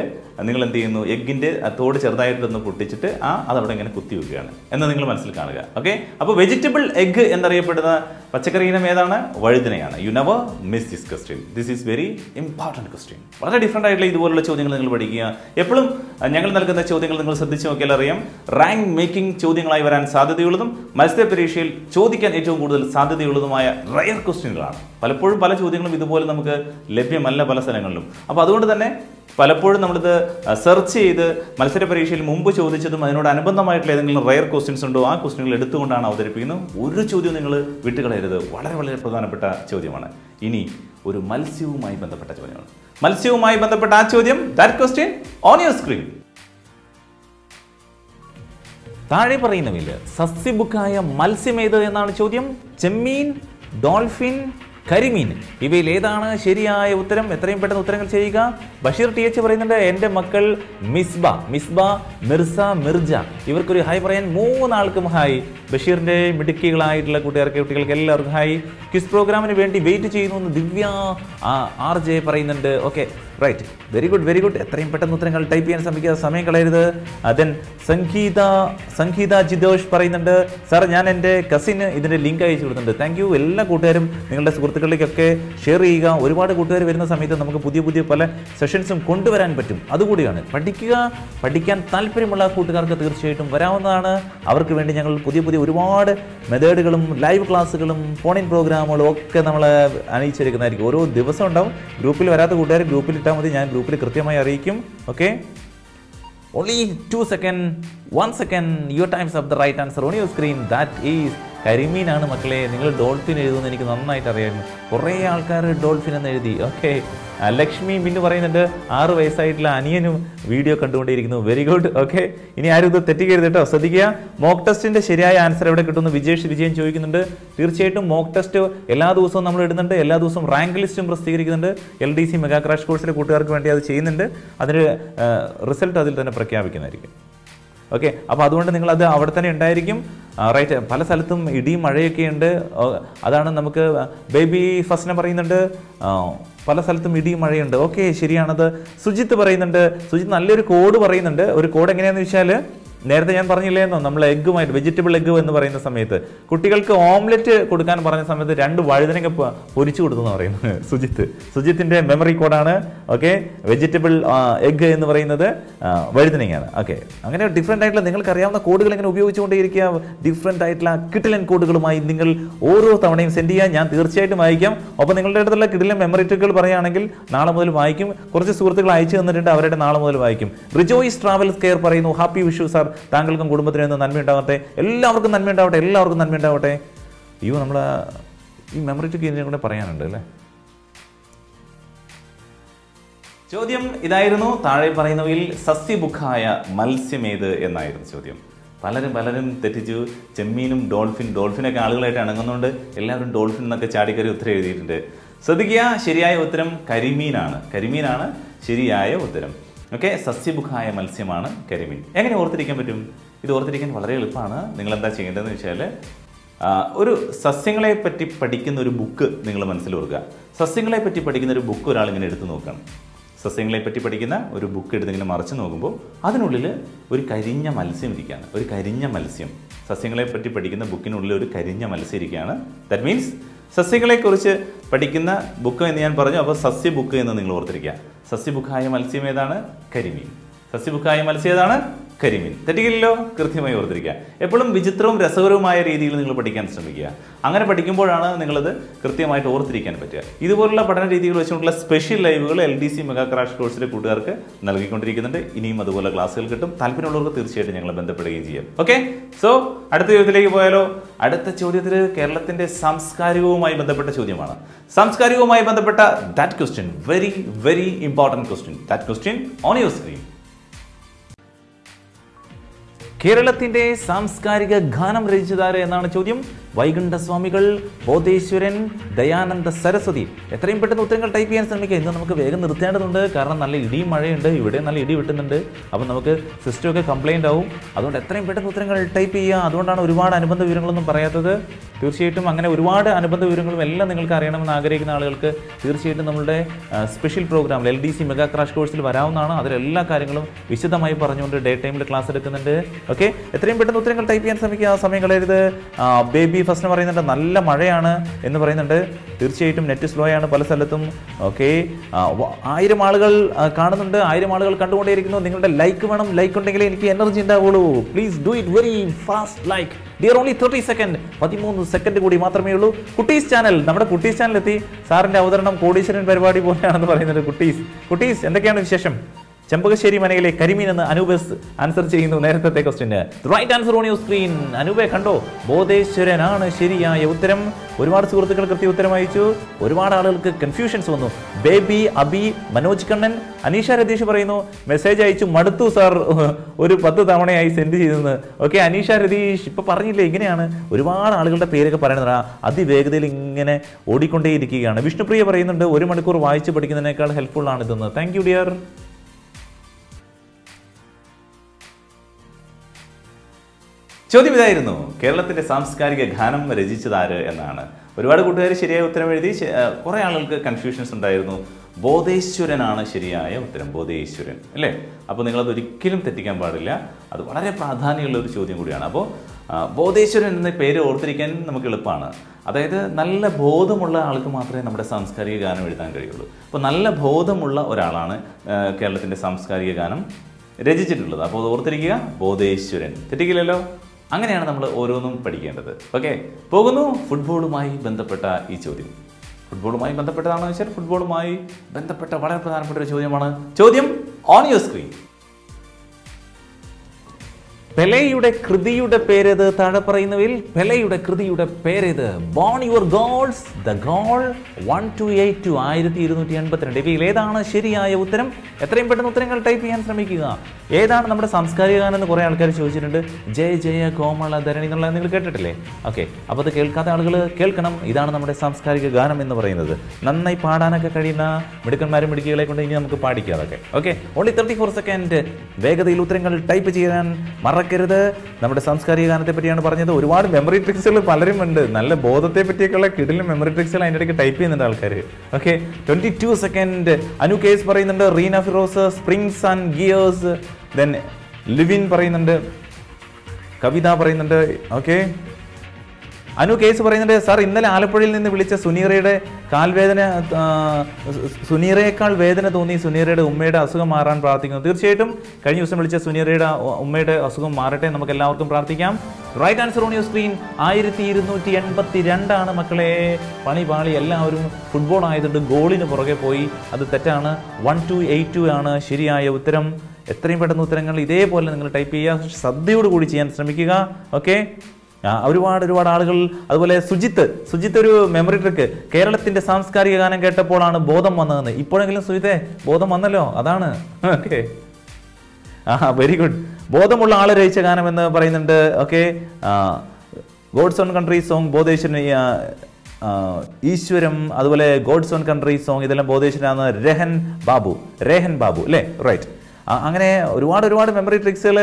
നിങ്ങൾ എന്ത് ചെയ്യുന്നു? എഗ്ഗിന്റെ തോട് ചെറുതായിട്ടൊന്ന് പൊട്ടിച്ചിട്ട് ആ അതവിടെ ഇങ്ങനെ കുത്തി വെക്കുകയാണ്. എന്ന് നിങ്ങൾ മനസ്സിൽ കാണുക. ഓക്കെ? അപ്പോൾ വെജിറ്റബിൾ എഗ്ഗ് എന്നറിയപ്പെടുന്ന പച്ചക്കറി ഇനം ഏതാണ്? വഴുതനയാണ്. You never miss this question this is very important question വളരെ ഡിഫറെന്റ് ആയിട്ടുള്ള ഇതുപോലുള്ള ചോദ്യങ്ങൾ നിങ്ങൾ പഠിക്കുക. എപ്പോഴും ഞങ്ങൾ നൽകുന്ന ചോദ്യങ്ങൾ നിങ്ങൾ ശ്രദ്ധിച്ച് നോക്കിയാൽ അറിയാം. റാങ്ക് മേക്കിംഗ് ചോദ്യങ്ങളായി വരാൻ സാധ്യതയുള്ളതും മത്സര പരീക്ഷയിൽ ചോദിക്കാൻ ഏറ്റവും കൂടുതൽ സാധ്യതയുള്ളതുമായ റയർ ക്വസ്റ്റ്യനുകളാണ് പലപ്പോഴും പല ചോദ്യങ്ങളും ഇതുപോലെ നമുക്ക് ലഭ്യമല്ല പല സ്ഥലങ്ങളിലും. അപ്പോൾ അതുകൊണ്ട് തന്നെ പലപ്പോഴും നമ്മളിത് സെർച്ച് ചെയ്ത് മത്സര പരീക്ഷയിൽ മുമ്പ് ചോദിച്ചതും അതിനോട് അനുബന്ധമായിട്ടുള്ള ഏതെങ്കിലും റയർ ക്വസ്റ്റ്യൻസ് ഉണ്ടോ ആ ക്വസ്റ്റ്യനുകൾ എടുത്തുകൊണ്ടാണ് അവതരിപ്പിക്കുന്നത്. ഒരു ചോദ്യം നിങ്ങൾ വിട്ടുകളയരുത്. വളരെ വളരെ പ്രധാനപ്പെട്ട ചോദ്യമാണ്. ഇനി ഒരു മത്സ്യവുമായി ബന്ധപ്പെട്ട ചോദ്യമാണ്. മത്സ്യവുമായി ബന്ധപ്പെട്ട ആ ചോദ്യം that question on your screen താഴെ പറയുന്നവയിൽ സസ്യബുക്കായ മത്സ്യമേത് എന്നാണ് ചോദ്യം. ചെമ്മീൻ ഡോൾഫിൻ കരിമീൻ. ഇവയിൽ ഏതാണ് ശരിയായ ഉത്തരം? എത്രയും പെട്ടെന്ന് ഉത്തരങ്ങൾ ചെയ്യുക. ബഷീർ ടി എച്ച് പറയുന്നുണ്ട് എന്റെ മക്കൾ മിസ്ബ മിസ്ബ മിർസ മിർജ. ഇവർക്കൊരു ഹായ് പറയാൻ മൂന്നാൾക്കും ഹായ്. ബഷീറിന്റെ മിടുക്കികളായിട്ടുള്ള കൂട്ടുകാർക്ക് കുട്ടികൾക്ക് എല്ലാവർക്കും ഹായ്. ക്വിസ് പ്രോഗ്രാമിന് വേണ്ടി വെയിറ്റ് ചെയ്യുന്നു എന്ന് ദിവ്യ ആർ ജെ പറയുന്നുണ്ട്. Okay. Right very good very good എത്രയും പെട്ടെന്ന് ഉത്തരങ്ങൾ ടൈപ്പ് ചെയ്യാൻ ശ്രമിക്കുക സമയം കളയരുത്. അതൻ സംഗീത സംഗീത ജിതോഷ് പറയുന്നുണ്ട് സാർ ഞാൻ എന്റെ കസിന് ഇതിന്റെ ലിങ്ക് അയച്ചു കൊടുക്കുന്നുണ്ട് താങ്ക് യു എല്ലാ കൂട്ടുകാരും നിങ്ങളുടെ സുഹൃത്തുക്കളിലേക്കൊക്കെ ഷെയർ ചെയ്യുക. ഒരുപാട് കൂട്ടുകാർ വരുന്ന സമയത്ത് നമുക്ക് പുതിയ പുതിയ പല സെഷൻസും കൊണ്ടുവരാൻ പറ്റും. അതുകൂടിയാണ്. പഠിക്കുക പഠിക്കാൻ താല്പര്യമുള്ള കൂട്ടുകാർക്ക് തീർച്ചയായിട്ടും വരാവുന്നതാണ്. അവർക്ക് വേണ്ടി ഞങ്ങൾ പുതിയ പുതിയ ഒരുപാട് മെത്തേഡുകളും ലൈവ് ക്ലാസ്സുകളും ഫോണിൻ പ്രോഗ്രാമുകളും ഒക്കെ നമ്മൾ അണിയിച്ചെടുക്കുന്നതായിരിക്കും ഓരോ ദിവസം ഉണ്ടാവും. ഗ്രൂപ്പിൽ വരാത്ത കൂട്ടുകാർ ഗ്രൂപ്പിൽ ഇട്ടാൽ മതി. ഞാൻ ഗ്രൂപ്പിൽ കൃത്യമായി അറിയിക്കും. Okay only two second one second your times of the right answer on your screen that is കരിമീനാണ് മക്കളെ. നിങ്ങൾ ഡോൾഫിൻ എഴുതുമെന്ന് എനിക്ക് നന്നായിട്ട് അറിയായിരുന്നു കുറേ ആൾക്കാർ ഡോൾഫിൻ എന്ന് എഴുതി. ഓക്കെ. ലക്ഷ്മി ബിന്നു പറയുന്നുണ്ട് ആറ് വയസ്സായിട്ടുള്ള അനിയനും വീഡിയോ കണ്ടുകൊണ്ടിരിക്കുന്നു. Very good okay. ഇനി ആരും ഇത് തെറ്റിക്കരുത് കേട്ടോ. ശ്രദ്ധിക്കുക. മോക്ക് ടെസ്റ്റിന്റെ ശരിയായ ആൻസർ എവിടെ കിട്ടുമെന്ന് വിജേഷ് വിജയൻ ചോദിക്കുന്നുണ്ട്. തീർച്ചയായിട്ടും മോക്ക് ടെസ്റ്റ് എല്ലാ ദിവസവും നമ്മൾ ഇടുന്നുണ്ട്. എല്ലാ ദിവസവും റാങ്ക് ലിസ്റ്റും പ്രസിദ്ധീകരിക്കുന്നുണ്ട്. L D C mega crash കോഴ്സിലെ കൂട്ടുകാർക്ക് വേണ്ടി അത് ചെയ്യുന്നുണ്ട്. അതിന്റെ റിസൾട്ട് അതിൽ തന്നെ പ്രഖ്യാപിക്കുന്നതായിരിക്കും. ഓക്കെ അപ്പോൾ അതുകൊണ്ട് നിങ്ങൾ അത് അവിടെ തന്നെ ഉണ്ടായിരിക്കും. റൈറ്റ് പല സ്ഥലത്തും ഇടിയും മഴയൊക്കെ ഉണ്ട്. അതാണ് നമുക്ക് ബേബി ഫസ്റ്റിനെ പറയുന്നുണ്ട്. പല സ്ഥലത്തും ഇടിയും മഴയുണ്ട്. ഓക്കെ ശരിയാണത്. സുജിത്ത് പറയുന്നുണ്ട്. സുജിത്ത് നല്ലൊരു കോഡ് പറയുന്നുണ്ട്. ഒരു കോഡ് എങ്ങനെയാണെന്ന് വെച്ചാൽ നേരത്തെ ഞാൻ പറഞ്ഞില്ലേന്നോ നമ്മൾ എഗ്ഗുമായിട്ട് വെജിറ്റബിൾ എഗ്ഗ് എന്ന് പറയുന്ന സമയത്ത് കുട്ടികൾക്ക് ഓംലെറ്റ് കൊടുക്കാൻ പറഞ്ഞ സമയത്ത് രണ്ട് വഴുതനങ്ങ പൊരിച്ചു കൊടുത്തു എന്ന് പറയുന്നത്. സുജിത്ത്. സുജിത്തിന്റെ മെമ്മറി കോഡാണ് ഓക്കെ വെജിറ്റബിൾ എഗ്ഗ് എന്ന് പറയുന്നത് വഴുതനങ്ങയാണ്. ഓക്കെ അങ്ങനെ ഡിഫറെന്റ് ആയിട്ടുള്ള നിങ്ങൾക്ക് അറിയാവുന്ന കോഡുകൾ ഇങ്ങനെ ഉപയോഗിച്ചുകൊണ്ടേയിരിക്കുക. ഡിഫറെന്റ് ആയിട്ടുള്ള കിട്ടിലൻ കോഡുകളുമായി നിങ്ങൾ ഓരോ തവണയും സെൻഡ് ചെയ്യാൻ ഞാൻ തീർച്ചയായിട്ടും വായിക്കാം. അപ്പോൾ നിങ്ങളുടെ അടുത്തുള്ള കിടിലൻ മെമ്മറി ട്രിക്കുകൾ പറയുകയാണെങ്കിൽ നാളെ മുതൽ വായിക്കും. കുറച്ച് സുഹൃത്തുക്കൾ അയച്ചു തന്നിട്ടുണ്ട്. അവരുടെ നാളെ മുതൽ വായിക്കും. റിജോയിസ് ട്രാവൽസ് കെയർ പറയുന്നു. ഹാപ്പി വിഷു സാർ താങ്കൾക്കും കുടുംബത്തിനും നന്മ ഉണ്ടാവട്ടെ? എല്ലാവർക്കും നന്മ ഉണ്ടാവട്ടെ എല്ലാവർക്കും നന്മ ഉണ്ടാവട്ടെ. അയ്യോ നമ്മൾ ഈ മെമ്മറി ടിക്ക് ഇതിനെ കൂടെ പറയാനുണ്ട് അല്ലേ? ചോദ്യം ഇതായിരുന്നു. താഴെ പറയുന്നവയിൽ സസ്യബുക്കായ മത്സ്യമേത് എന്നായിരുന്നു ചോദ്യം. പലരും പലരും തെറ്റിച്ചു. ചെമ്മീനും ഡോൾഫിൻ ഡോൾഫിനൊക്കെ ആളുകളായിട്ട് ഇണങ്ങുന്നുണ്ട് എല്ലാവരും ഡോൾഫിൻ എന്നൊക്കെ ചാടിക്കറി ഉത്തരം എഴുതിയിട്ടുണ്ട്. ശ്രദ്ധിക്കുക ശരിയായ ഉത്തരം കരിമീനാണ്. കരിമീനാണ് ശരിയായ ഉത്തരം. ഓക്കെ സസ്യമുഖായ മത്സ്യമാണ് കരിമീൻ. എങ്ങനെ ഓർത്തിരിക്കാൻ പറ്റും? ഇത് ഓർത്തിരിക്കാൻ വളരെ എളുപ്പമാണ്. നിങ്ങൾ എന്താ ചെയ്യേണ്ടതെന്ന് വെച്ചാൽ ഒരു സസ്യങ്ങളെ പറ്റി പഠിക്കുന്ന ഒരു ബുക്ക് നിങ്ങൾ മനസ്സിൽ ഓർക്കുക. സസ്യങ്ങളെ പറ്റി പഠിക്കുന്ന ഒരു ബുക്ക് ഒരാൾ ഇങ്ങനെ എടുത്ത് നോക്കണം. സസ്യങ്ങളെ പറ്റി പഠിക്കുന്ന ഒരു ബുക്ക് എടുത്തിങ്ങനെ മറച്ചു നോക്കുമ്പോൾ അതിനുള്ളിൽ ഒരു കരിഞ്ഞ മത്സ്യം ഇരിക്കുകയാണ്. ഒരു കരിഞ്ഞ മത്സ്യം. സസ്യങ്ങളെ പറ്റി പഠിക്കുന്ന ബുക്കിനുള്ളിൽ ഒരു കരിഞ്ഞ മത്സ്യം ഇരിക്കുകയാണ്. ദാറ്റ് മീൻസ് സസ്യങ്ങളെക്കുറിച്ച് പഠിക്കുന്ന ബുക്ക് എന്ന് ഞാൻ പറഞ്ഞു അപ്പോൾ സസ്യ ബുക്ക് എന്ന് നിങ്ങൾ ഓർത്തിരിക്കുക. സസ്യബുക്കായ മത്സ്യം ഏതാണ്? കരിമീൻ. സസ്യബുക്കായ മത്സ്യം ഏതാണ് കരിമീൻ. തെറ്റിക്കില്ലല്ലോ? കൃത്യമായി ഓർത്തിരിക്കുക. എപ്പോഴും വിചിത്രവും രസകരവുമായ രീതിയിൽ നിങ്ങൾ പഠിക്കാൻ ശ്രമിക്കുക. അങ്ങനെ പഠിക്കുമ്പോഴാണ് നിങ്ങളത് കൃത്യമായിട്ട് ഓർത്തിരിക്കാൻ പറ്റുക. ഇതുപോലുള്ള പഠന രീതികൾ വെച്ചുകൊണ്ടുള്ള special ലൈവുകൾ L D C mega crash കോഴ്സിലെ കൂട്ടുകാർക്ക് നൽകിക്കൊണ്ടിരിക്കുന്നുണ്ട്. ഇനിയും അതുപോലെ ക്ലാസ്സുകൾ കിട്ടും. താല്പര്യമുള്ളവർക്ക് തീർച്ചയായിട്ടും ഞങ്ങൾ ബന്ധപ്പെടുകയും ചെയ്യാം. ഓക്കെ സോ അടുത്ത ചോദ്യത്തിലേക്ക് പോയാലോ? അടുത്ത ചോദ്യത്തിൽ കേരളത്തിന്റെ സാംസ്കാരികവുമായി ബന്ധപ്പെട്ട ചോദ്യമാണ്. സാംസ്കാരികവുമായി ബന്ധപ്പെട്ട that question very very important question that question on your screen കേരളത്തിന്റെ സാംസ്കാരിക ഗാനം രചിച്ചതാരെ എന്നാണ് ചോദ്യം. വൈകുണ്ഠസ്വാമികൾ ബോധേശ്വരൻ ദയാനന്ദ സരസ്വതി. എത്രയും പെട്ടെന്ന് ഉത്തരങ്ങൾ ടൈപ്പ് ചെയ്യാൻ ശ്രമിക്കുക. ഇന്ന് നമുക്ക് വേഗം നിർത്തേണ്ടതുണ്ട്. കാരണം നല്ല ഇടിയും മഴയുണ്ട്. ഇവിടെ നല്ല ഇടി വെട്ടുന്നുണ്ട്. അപ്പം നമുക്ക് സിസ്റ്റമൊക്കെ കംപ്ലയിന്റ് ആവും. അതുകൊണ്ട് എത്രയും പെട്ടെന്ന് ഉത്തരങ്ങൾ ടൈപ്പ് ചെയ്യുക. അതുകൊണ്ടാണ് ഒരുപാട് അനുബന്ധ വിവരങ്ങളൊന്നും പറയാത്തത്. തീർച്ചയായിട്ടും അങ്ങനെ ഒരുപാട് അനുബന്ധ വിവരങ്ങളും എല്ലാം നിങ്ങൾക്ക് അറിയണമെന്ന് ആഗ്രഹിക്കുന്ന ആളുകൾക്ക് തീർച്ചയായിട്ടും നമ്മുടെ സ്പെഷ്യൽ പ്രോഗ്രാമിൽ L D C mega crash കോഴ്സിൽ വരാവുന്നതാണ്. അതിലെല്ലാ കാര്യങ്ങളും വിശദമായി പറഞ്ഞുകൊണ്ട് ഡേ ടൈമിൽ ക്ലാസ് എടുക്കുന്നുണ്ട്. ഓക്കെ എത്രയും പെട്ടെന്ന് ഉത്തരങ്ങൾ ടൈപ്പ് ചെയ്യാൻ ശ്രമിക്കുക. സമയം കളയരുത്. ബേബി ഫസ്റ്റ് പറയുന്നുണ്ട്. നല്ല മഴയാണ് എന്ന് പറയുന്നുണ്ട്. തീർച്ചയായിട്ടും നെറ്റ് സ്ലോ ആണ് പല സ്ഥലത്തും. ഓക്കെ ആയിരം ആളുകൾ കാണുന്നുണ്ട്. ആയിരം ആളുകൾ കണ്ടുകൊണ്ടേയിരിക്കുന്നു. നിങ്ങളുടെ ലൈക്ക് വേണം. ലൈക്ക് ഉണ്ടെങ്കിൽ എനിക്ക് എനർജി ഉണ്ടാവുള്ളൂ. Please do it very fast like dear only thirty second പതിമൂന്ന് സെക്കൻഡ് കൂടി മാത്രമേ ഉള്ളൂ. കുട്ടീസ് ചാനൽ നമ്മുടെ കുട്ടീസ് ചാനൽ എത്തി. സാറിന്റെ അവതരണം കോടീശ്വരൻ പരിപാടി പോലെയാണെന്ന് പറയുന്നുണ്ട് കുട്ടീസ്. കുട്ടീസ് എന്തൊക്കെയാണ് വിശേഷം? ചെമ്പകശ്ശേരി മനയിലെ കരിമീൻ എന്ന് അനൂപ് ആൻസർ ചെയ്യുന്നു നേരത്തെ ക്വസ്റ്റിന് right answer on your screen അനൂപെ കണ്ടോ? ബോധേശ്വരനാണ് ശരിയായ ഉത്തരം. ഒരുപാട് സുഹൃത്തുക്കൾ കൃത്യ ഉത്തരം അയച്ചു. ഒരുപാട് ആളുകൾക്ക് കൺഫ്യൂഷൻസ് വന്നു. ബേബി അബി മനോജ് കണ്ണൻ അനീഷ രതീഷ് പറയുന്നു മെസ്സേജ് അയച്ചു മടുത്തു സാർ ഒരു പത്ത് തവണയായി സെൻഡ് ചെയ്തെന്ന്. ഓക്കെ അനീഷ രതീഷ് ഇപ്പൊ പറഞ്ഞില്ലേ ഇങ്ങനെയാണ്. ഒരുപാട് ആളുകളുടെ പേരൊക്കെ പറയുന്നത്. അതിവേഗതയിൽ ഇങ്ങനെ ഓടിക്കൊണ്ടേയിരിക്കുകയാണ്. വിഷ്ണുപ്രിയ പറയുന്നുണ്ട് ഒരു മണിക്കൂർ വായിച്ച് പഠിക്കുന്നതിനേക്കാൾ ഹെൽപ്ഫുൾ ആണ് ഇതെന്ന് താങ്ക് യു ഡിയർ ചോദ്യം ഇതായിരുന്നു. കേരളത്തിന്റെ സാംസ്കാരിക ഗാനം രചിച്ചതാര് എന്നാണ്. ഒരുപാട് കൂട്ടുകാർ ശരിയായ ഉത്തരം എഴുതി കുറേ ആളുകൾക്ക് കൺഫ്യൂഷൻസ് ഉണ്ടായിരുന്നു. ബോധേശ്വരനാണ് ശരിയായ ഉത്തരം ബോധേശ്വരൻ അല്ലേ? അപ്പോൾ നിങ്ങളത് ഒരിക്കലും തെറ്റിക്കാൻ പാടില്ല. അത് വളരെ പ്രാധാന്യമുള്ള ഒരു ചോദ്യം കൂടിയാണ്. അപ്പോൾ ബോധേശ്വരൻ എന്ന പേര് ഓർത്തിരിക്കാൻ നമുക്ക് എളുപ്പമാണ്. അതായത് നല്ല ബോധമുള്ള ആൾക്ക് മാത്രമേ നമ്മുടെ സാംസ്കാരിക ഗാനം എഴുതാൻ കഴിയുള്ളൂ. അപ്പോൾ നല്ല ബോധമുള്ള ഒരാളാണ് കേരളത്തിന്റെ സാംസ്കാരിക ഗാനം രചിച്ചിട്ടുള്ളത്. അപ്പോൾ ഓർത്തിരിക്കുക ബോധേശ്വരൻ. തെറ്റിക്കില്ലല്ലോ? അങ്ങനെയാണ് നമ്മൾ ഓരോന്നും പഠിക്കേണ്ടത്. ഓക്കെ പോകുന്നു. ഫുട്ബോളുമായി ബന്ധപ്പെട്ട ഈ ചോദ്യം. ഫുട്ബോളുമായി ബന്ധപ്പെട്ടതാണെന്ന് വെച്ചാൽ ഫുട്ബോളുമായി ബന്ധപ്പെട്ട വളരെ പ്രധാനപ്പെട്ട ഒരു ചോദ്യമാണ്. ചോദ്യം ഓൺ യുവർ സ്ക്രീൻ പെലെയുടെ കൃതിയുടെ പേരേത്? താഴെ പറയുന്നവയിൽ പെലയുടെ കൃതിയുടെ പേരേത്? Born your goals the goal one two eight two ആയിരത്തി ഇരുന്നൂറ്റി എൺപത്തിരണ്ട് ഇവയിൽ ഏതാണ് ശരിയായ ഉത്തരം? എത്രയും പെട്ടെന്ന് ഉത്തരങ്ങൾ ടൈപ്പ് ചെയ്യാൻ ശ്രമിക്കുക. ഏതാണ് നമ്മുടെ സാംസ്കാരിക ഗാനം എന്ന് കുറേ ആൾക്കാർ ചോദിച്ചിട്ടുണ്ട്. ജയ ജയ കോമള ധരണി എന്നുള്ള നിങ്ങൾ കേട്ടിട്ടില്ലേ? ഓക്കെ അപ്പോൾ അത് കേൾക്കാത്ത ആളുകൾ കേൾക്കണം. ഇതാണ് നമ്മുടെ സാംസ്കാരിക ഗാനം എന്ന് പറയുന്നത്. നന്നായി പാടാനൊക്കെ കഴിയുന്ന മിടുക്കന്മാരും മിടുക്കികളെ കൊണ്ട് ഇനി നമുക്ക് പാടിക്കാം അതൊക്കെ. Okay only thirty four second വേഗതയിൽ ഉത്തരങ്ങൾ ടൈപ്പ് ചെയ്യാൻ മറക്കരുത്. നമ്മുടെ സാംസ്കാരിക ഗാനത്തെ പറ്റിയാണ് പറഞ്ഞത്. ഒരുപാട് മെമ്മറി ട്രിക്സുകൾ പലരും ഉണ്ട് നല്ല ബോധത്തെ പറ്റിയൊക്കെയുള്ള കിടിലും മെമ്മറി ട്രിക്സുകൾ അതിന്റെ ഇടയ്ക്ക് ടൈപ്പ് ചെയ്യുന്നുണ്ട് ആൾക്കാർ okay twenty two second Anu case പറയുന്നുണ്ട്. Reena Firoz springs and gears then Livin പറയുന്നുണ്ട്. കവിത പറയുന്നുണ്ട്. ഓക്കെ അനു കേസ് പറയുന്നുണ്ട് സാർ ഇന്നലെ ആലപ്പുഴയിൽ നിന്ന് വിളിച്ച സുനീറയുടെ കാൽവേദന സുനീറയേക്കാൾ വേദന തോന്നി സുനീറയുടെ ഉമ്മയുടെ അസുഖം മാറാൻ പ്രാർത്ഥിക്കുന്നു. തീർച്ചയായിട്ടും കഴിഞ്ഞ ദിവസം വിളിച്ച സുനീറയുടെ ഉമ്മയുടെ അസുഖം മാറട്ടെ നമുക്ക് എല്ലാവർക്കും പ്രാർത്ഥിക്കാം. Right answer on your screen ആയിരത്തി ഇരുന്നൂറ്റി എൺപത്തി രണ്ടാണ് മക്കളെ. പണി പാളി എല്ലാവരും ഫുട്ബോൾ ആയതുകൊണ്ട് ഗോളിന് പുറകെ പോയി. അത് തെറ്റാണ്. വൺ ടു എയ്റ്റ് ടു ആണ് ശരിയായ ഉത്തരം. എത്രയും പെട്ടെന്ന് ഉത്തരങ്ങൾ ഇതേപോലെ നിങ്ങൾ ടൈപ്പ് ചെയ്യുക. ശ്രദ്ധയോടുകൂടി ചെയ്യാൻ ശ്രമിക്കുക. ഓക്കെ ഒരുപാട് ഒരുപാട് ആളുകൾ അതുപോലെ സുജിത്ത് സുജിത്ത് ഒരു മെമ്മറി ട്രിക്ക് കേരളത്തിന്റെ സാംസ്കാരിക ഗാനം കേട്ടപ്പോഴാണ് ബോധം വന്നതെന്ന്. ഇപ്പോഴെങ്കിലും സുജിത്തെ ബോധം വന്നല്ലോ അതാണ്. ഓക്കെ ആ വെരി ഗുഡ് ബോധമുള്ള ആൾ രചിച്ച ഗാനം എന്ന് പറയുന്നുണ്ട്. Okay God's own country song Bodheswaran ഈശ്വരം അതുപോലെ ഗോഡ്സ് ഓൺ കൺട്രി സോങ് ഇതെല്ലാം ബോധേശ്വരാണ് രഹൻ ബാബു. രേഹൻ ബാബു അല്ലേ? റൈറ്റ് അങ്ങനെ ഒരുപാട് ഒരുപാട് മെമ്മറി ട്രിക്സുകൾ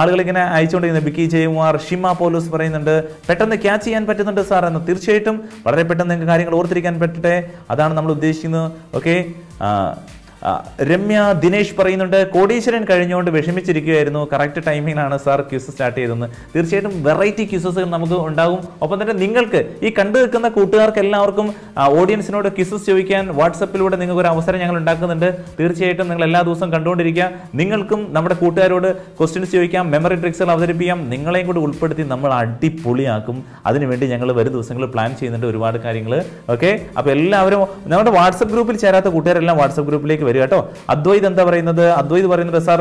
ആളുകൾ ഇങ്ങനെ അയച്ചുകൊണ്ടിരിക്കുന്നത് ബിക്കി ജയകുമാർ ഷിമ പോലൂസ് പറയുന്നുണ്ട് പെട്ടെന്ന് ക്യാച്ച് ചെയ്യാൻ പറ്റുന്നുണ്ട് സാർ എന്ന്. തീർച്ചയായിട്ടും വളരെ പെട്ടെന്ന് നിങ്ങൾക്ക് കാര്യങ്ങൾ ഓർത്തിരിക്കാൻ പറ്റട്ടെ. അതാണ് നമ്മൾ ഉദ്ദേശിക്കുന്നത്. ഓക്കെ രമ്യ ദിനേശ് പറയുന്നുണ്ട് കോടീശ്വരൻ കഴിഞ്ഞുകൊണ്ട് വിഷമിച്ചിരിക്കുകയായിരുന്നു. കറക്റ്റ് ടൈമിങ്ങിലാണ് സാർ ക്യൂസ് സ്റ്റാർട്ട് ചെയ്തതെന്ന്. തീർച്ചയായിട്ടും വെറൈറ്റി ക്യൂസസ് നമുക്ക് ഉണ്ടാകും. ഒപ്പം തന്നെ നിങ്ങൾക്ക് ഈ കണ്ടു നിൽക്കുന്ന കൂട്ടുകാർക്ക് എല്ലാവർക്കും ഓഡിയൻസിനോട് ക്യൂസസ് ചോദിക്കാൻ വാട്സപ്പിലൂടെ നിങ്ങൾക്ക് ഒരു അവസരം ഞങ്ങൾ ഉണ്ടാക്കുന്നുണ്ട്. തീർച്ചയായിട്ടും നിങ്ങൾ എല്ലാ ദിവസവും കണ്ടുകൊണ്ടിരിക്കുക. നിങ്ങൾക്കും നമ്മുടെ കൂട്ടുകാരോട് ക്വസ്റ്റ്യൻസ് ചോദിക്കാം മെമ്മറി ട്രിക്സുകൾ അവതരിപ്പിക്കാം. നിങ്ങളെയും കൂടി ഉൾപ്പെടുത്തി നമ്മൾ അടിപൊളിയാക്കും. അതിനുവേണ്ടി ഞങ്ങൾ വരും ദിവസങ്ങളിൽ പ്ലാൻ ചെയ്യുന്നുണ്ട് ഒരുപാട് കാര്യങ്ങൾ. ഓക്കെ അപ്പോൾ എല്ലാവരും നമ്മുടെ വാട്സപ്പ് ഗ്രൂപ്പിൽ ചേരാത്ത കൂട്ടുകാരെല്ലാം വാട്സപ്പ് ഗ്രൂപ്പിലേക്ക് വരിക കേട്ടോ. അദ്വൈത് എന്താ പറയുന്നത്? അദ്വൈത് പറയുന്നത് സാർ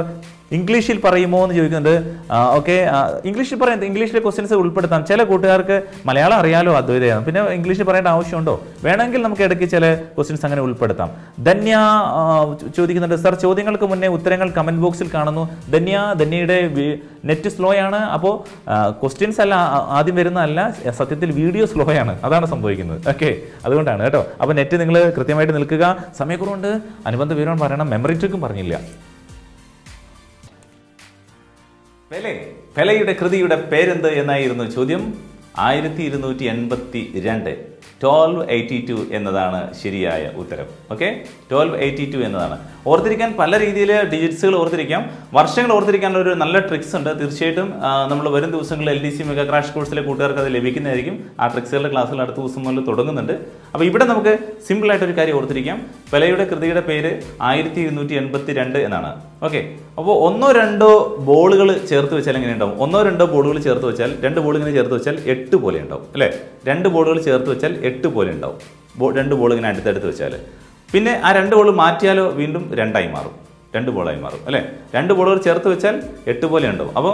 ഇംഗ്ലീഷിൽ പറയുമോ എന്ന് ചോദിക്കുന്നുണ്ട്. ഓക്കെ ഇംഗ്ലീഷിൽ പറയുന്നത് ഇംഗ്ലീഷിലെ ക്വസ്റ്റ്യൻസ് ഉൾപ്പെടുത്താം ചില കൂട്ടുകാർക്ക് മലയാളം അറിയാലോ അദ്വൈതയാണ്. പിന്നെ ഇംഗ്ലീഷിൽ പറയേണ്ട ആവശ്യമുണ്ടോ? വേണമെങ്കിൽ നമുക്ക് ഇടയ്ക്ക് ചില ക്വസ്റ്റ്യൻസ് അങ്ങനെ ഉൾപ്പെടുത്താം. ധന്യ ചോദിക്കുന്നുണ്ട് സാർ ചോദ്യങ്ങൾക്ക് മുന്നേ ഉത്തരങ്ങൾ കമന്റ് ബോക്സിൽ കാണുന്നു. ധന്യ ധന്യയുടെ നെറ്റ് സ്ലോ ആണ്. അപ്പോൾ ക്വസ്റ്റ്യൻസ് അല്ല ആദ്യം വരുന്നതല്ല സത്യത്തിൽ വീഡിയോ സ്ലോ ആണ്. അതാണ് സംഭവിക്കുന്നത്. ഓക്കെ അതുകൊണ്ടാണ് കേട്ടോ. അപ്പോൾ നെറ്റ് നിങ്ങൾ കൃത്യമായിട്ട് നിൽക്കുക. സമയക്കുറവുണ്ട്. അനുബന്ധ വിവരം പറയണം. മെമ്മറി ട്രിക്കും പറഞ്ഞില്ല. പെലെ പെലയുടെ കൃതിയുടെ പേരെന്ത് എന്നായിരുന്നു ചോദ്യം? ആയിരത്തി ഇരുന്നൂറ്റി എൺപത്തി രണ്ട്. ട്വൽവ് എയ്റ്റി ടു എന്നതാണ് ശരിയായ ഉത്തരം. ഓക്കെ ട്വൽവ് എയ്റ്റി ടു എന്നതാണ്. ഓർത്തിരിക്കാൻ പല രീതിയിൽ ഡിജിറ്റ്സുകൾ ഓർത്തിരിക്കാം. വർഷങ്ങൾ ഓർത്തിരിക്കാനുള്ള ഒരു നല്ല ട്രിക്സ് ഉണ്ട്. തീർച്ചയായിട്ടും നമ്മൾ വരും ദിവസങ്ങളിൽ L D C mega crash കോഴ്സിലെ കൂട്ടുകാർക്ക് അത് ലഭിക്കുന്നതായിരിക്കും. ആ ട്രിക്സുകളുടെ ക്ലാസ്സുകൾ അടുത്ത ദിവസം മുതൽ തുടങ്ങുന്നുണ്ട്. അപ്പോൾ ഇവിടെ നമുക്ക് ഒരു കാര്യം ഓർത്തിരിക്കാം. പെലയുടെ കൃതിയുടെ പേര് ആയിരത്തി ഇരുന്നൂറ്റി എൺപത്തി രണ്ട് എന്നാണ്. ഓക്കെ അപ്പോൾ ഒന്നോ രണ്ടോ ബോളുകൾ ചേർത്ത് വെച്ചാൽ എങ്ങനെ ഉണ്ടാവും? ഒന്നോ രണ്ടോ ബോളുകൾ ചേർത്ത് വെച്ചാൽ രണ്ട് ബോൾ ഇങ്ങനെ ചേർത്ത് വെച്ചാൽ എട്ട് പോലെ ഉണ്ടാവും. അല്ലേ? രണ്ട് ബോളുകൾ ചേർത്ത് വെച്ചാൽ എട്ട് പോലെ ഉണ്ടാവും. രണ്ട് ബോൾ ഇങ്ങനെ അടുത്തടുത്ത് വെച്ചാൽ പിന്നെ ആ രണ്ട് ബോൾ മാറ്റിയാലോ വീണ്ടും രണ്ടായി മാറും. രണ്ട് ബോളായി മാറും അല്ലേ? രണ്ട് ബോളുകൾ ചേർത്ത് വെച്ചാൽ എട്ട് പോലെ ഉണ്ടാവും. അപ്പോൾ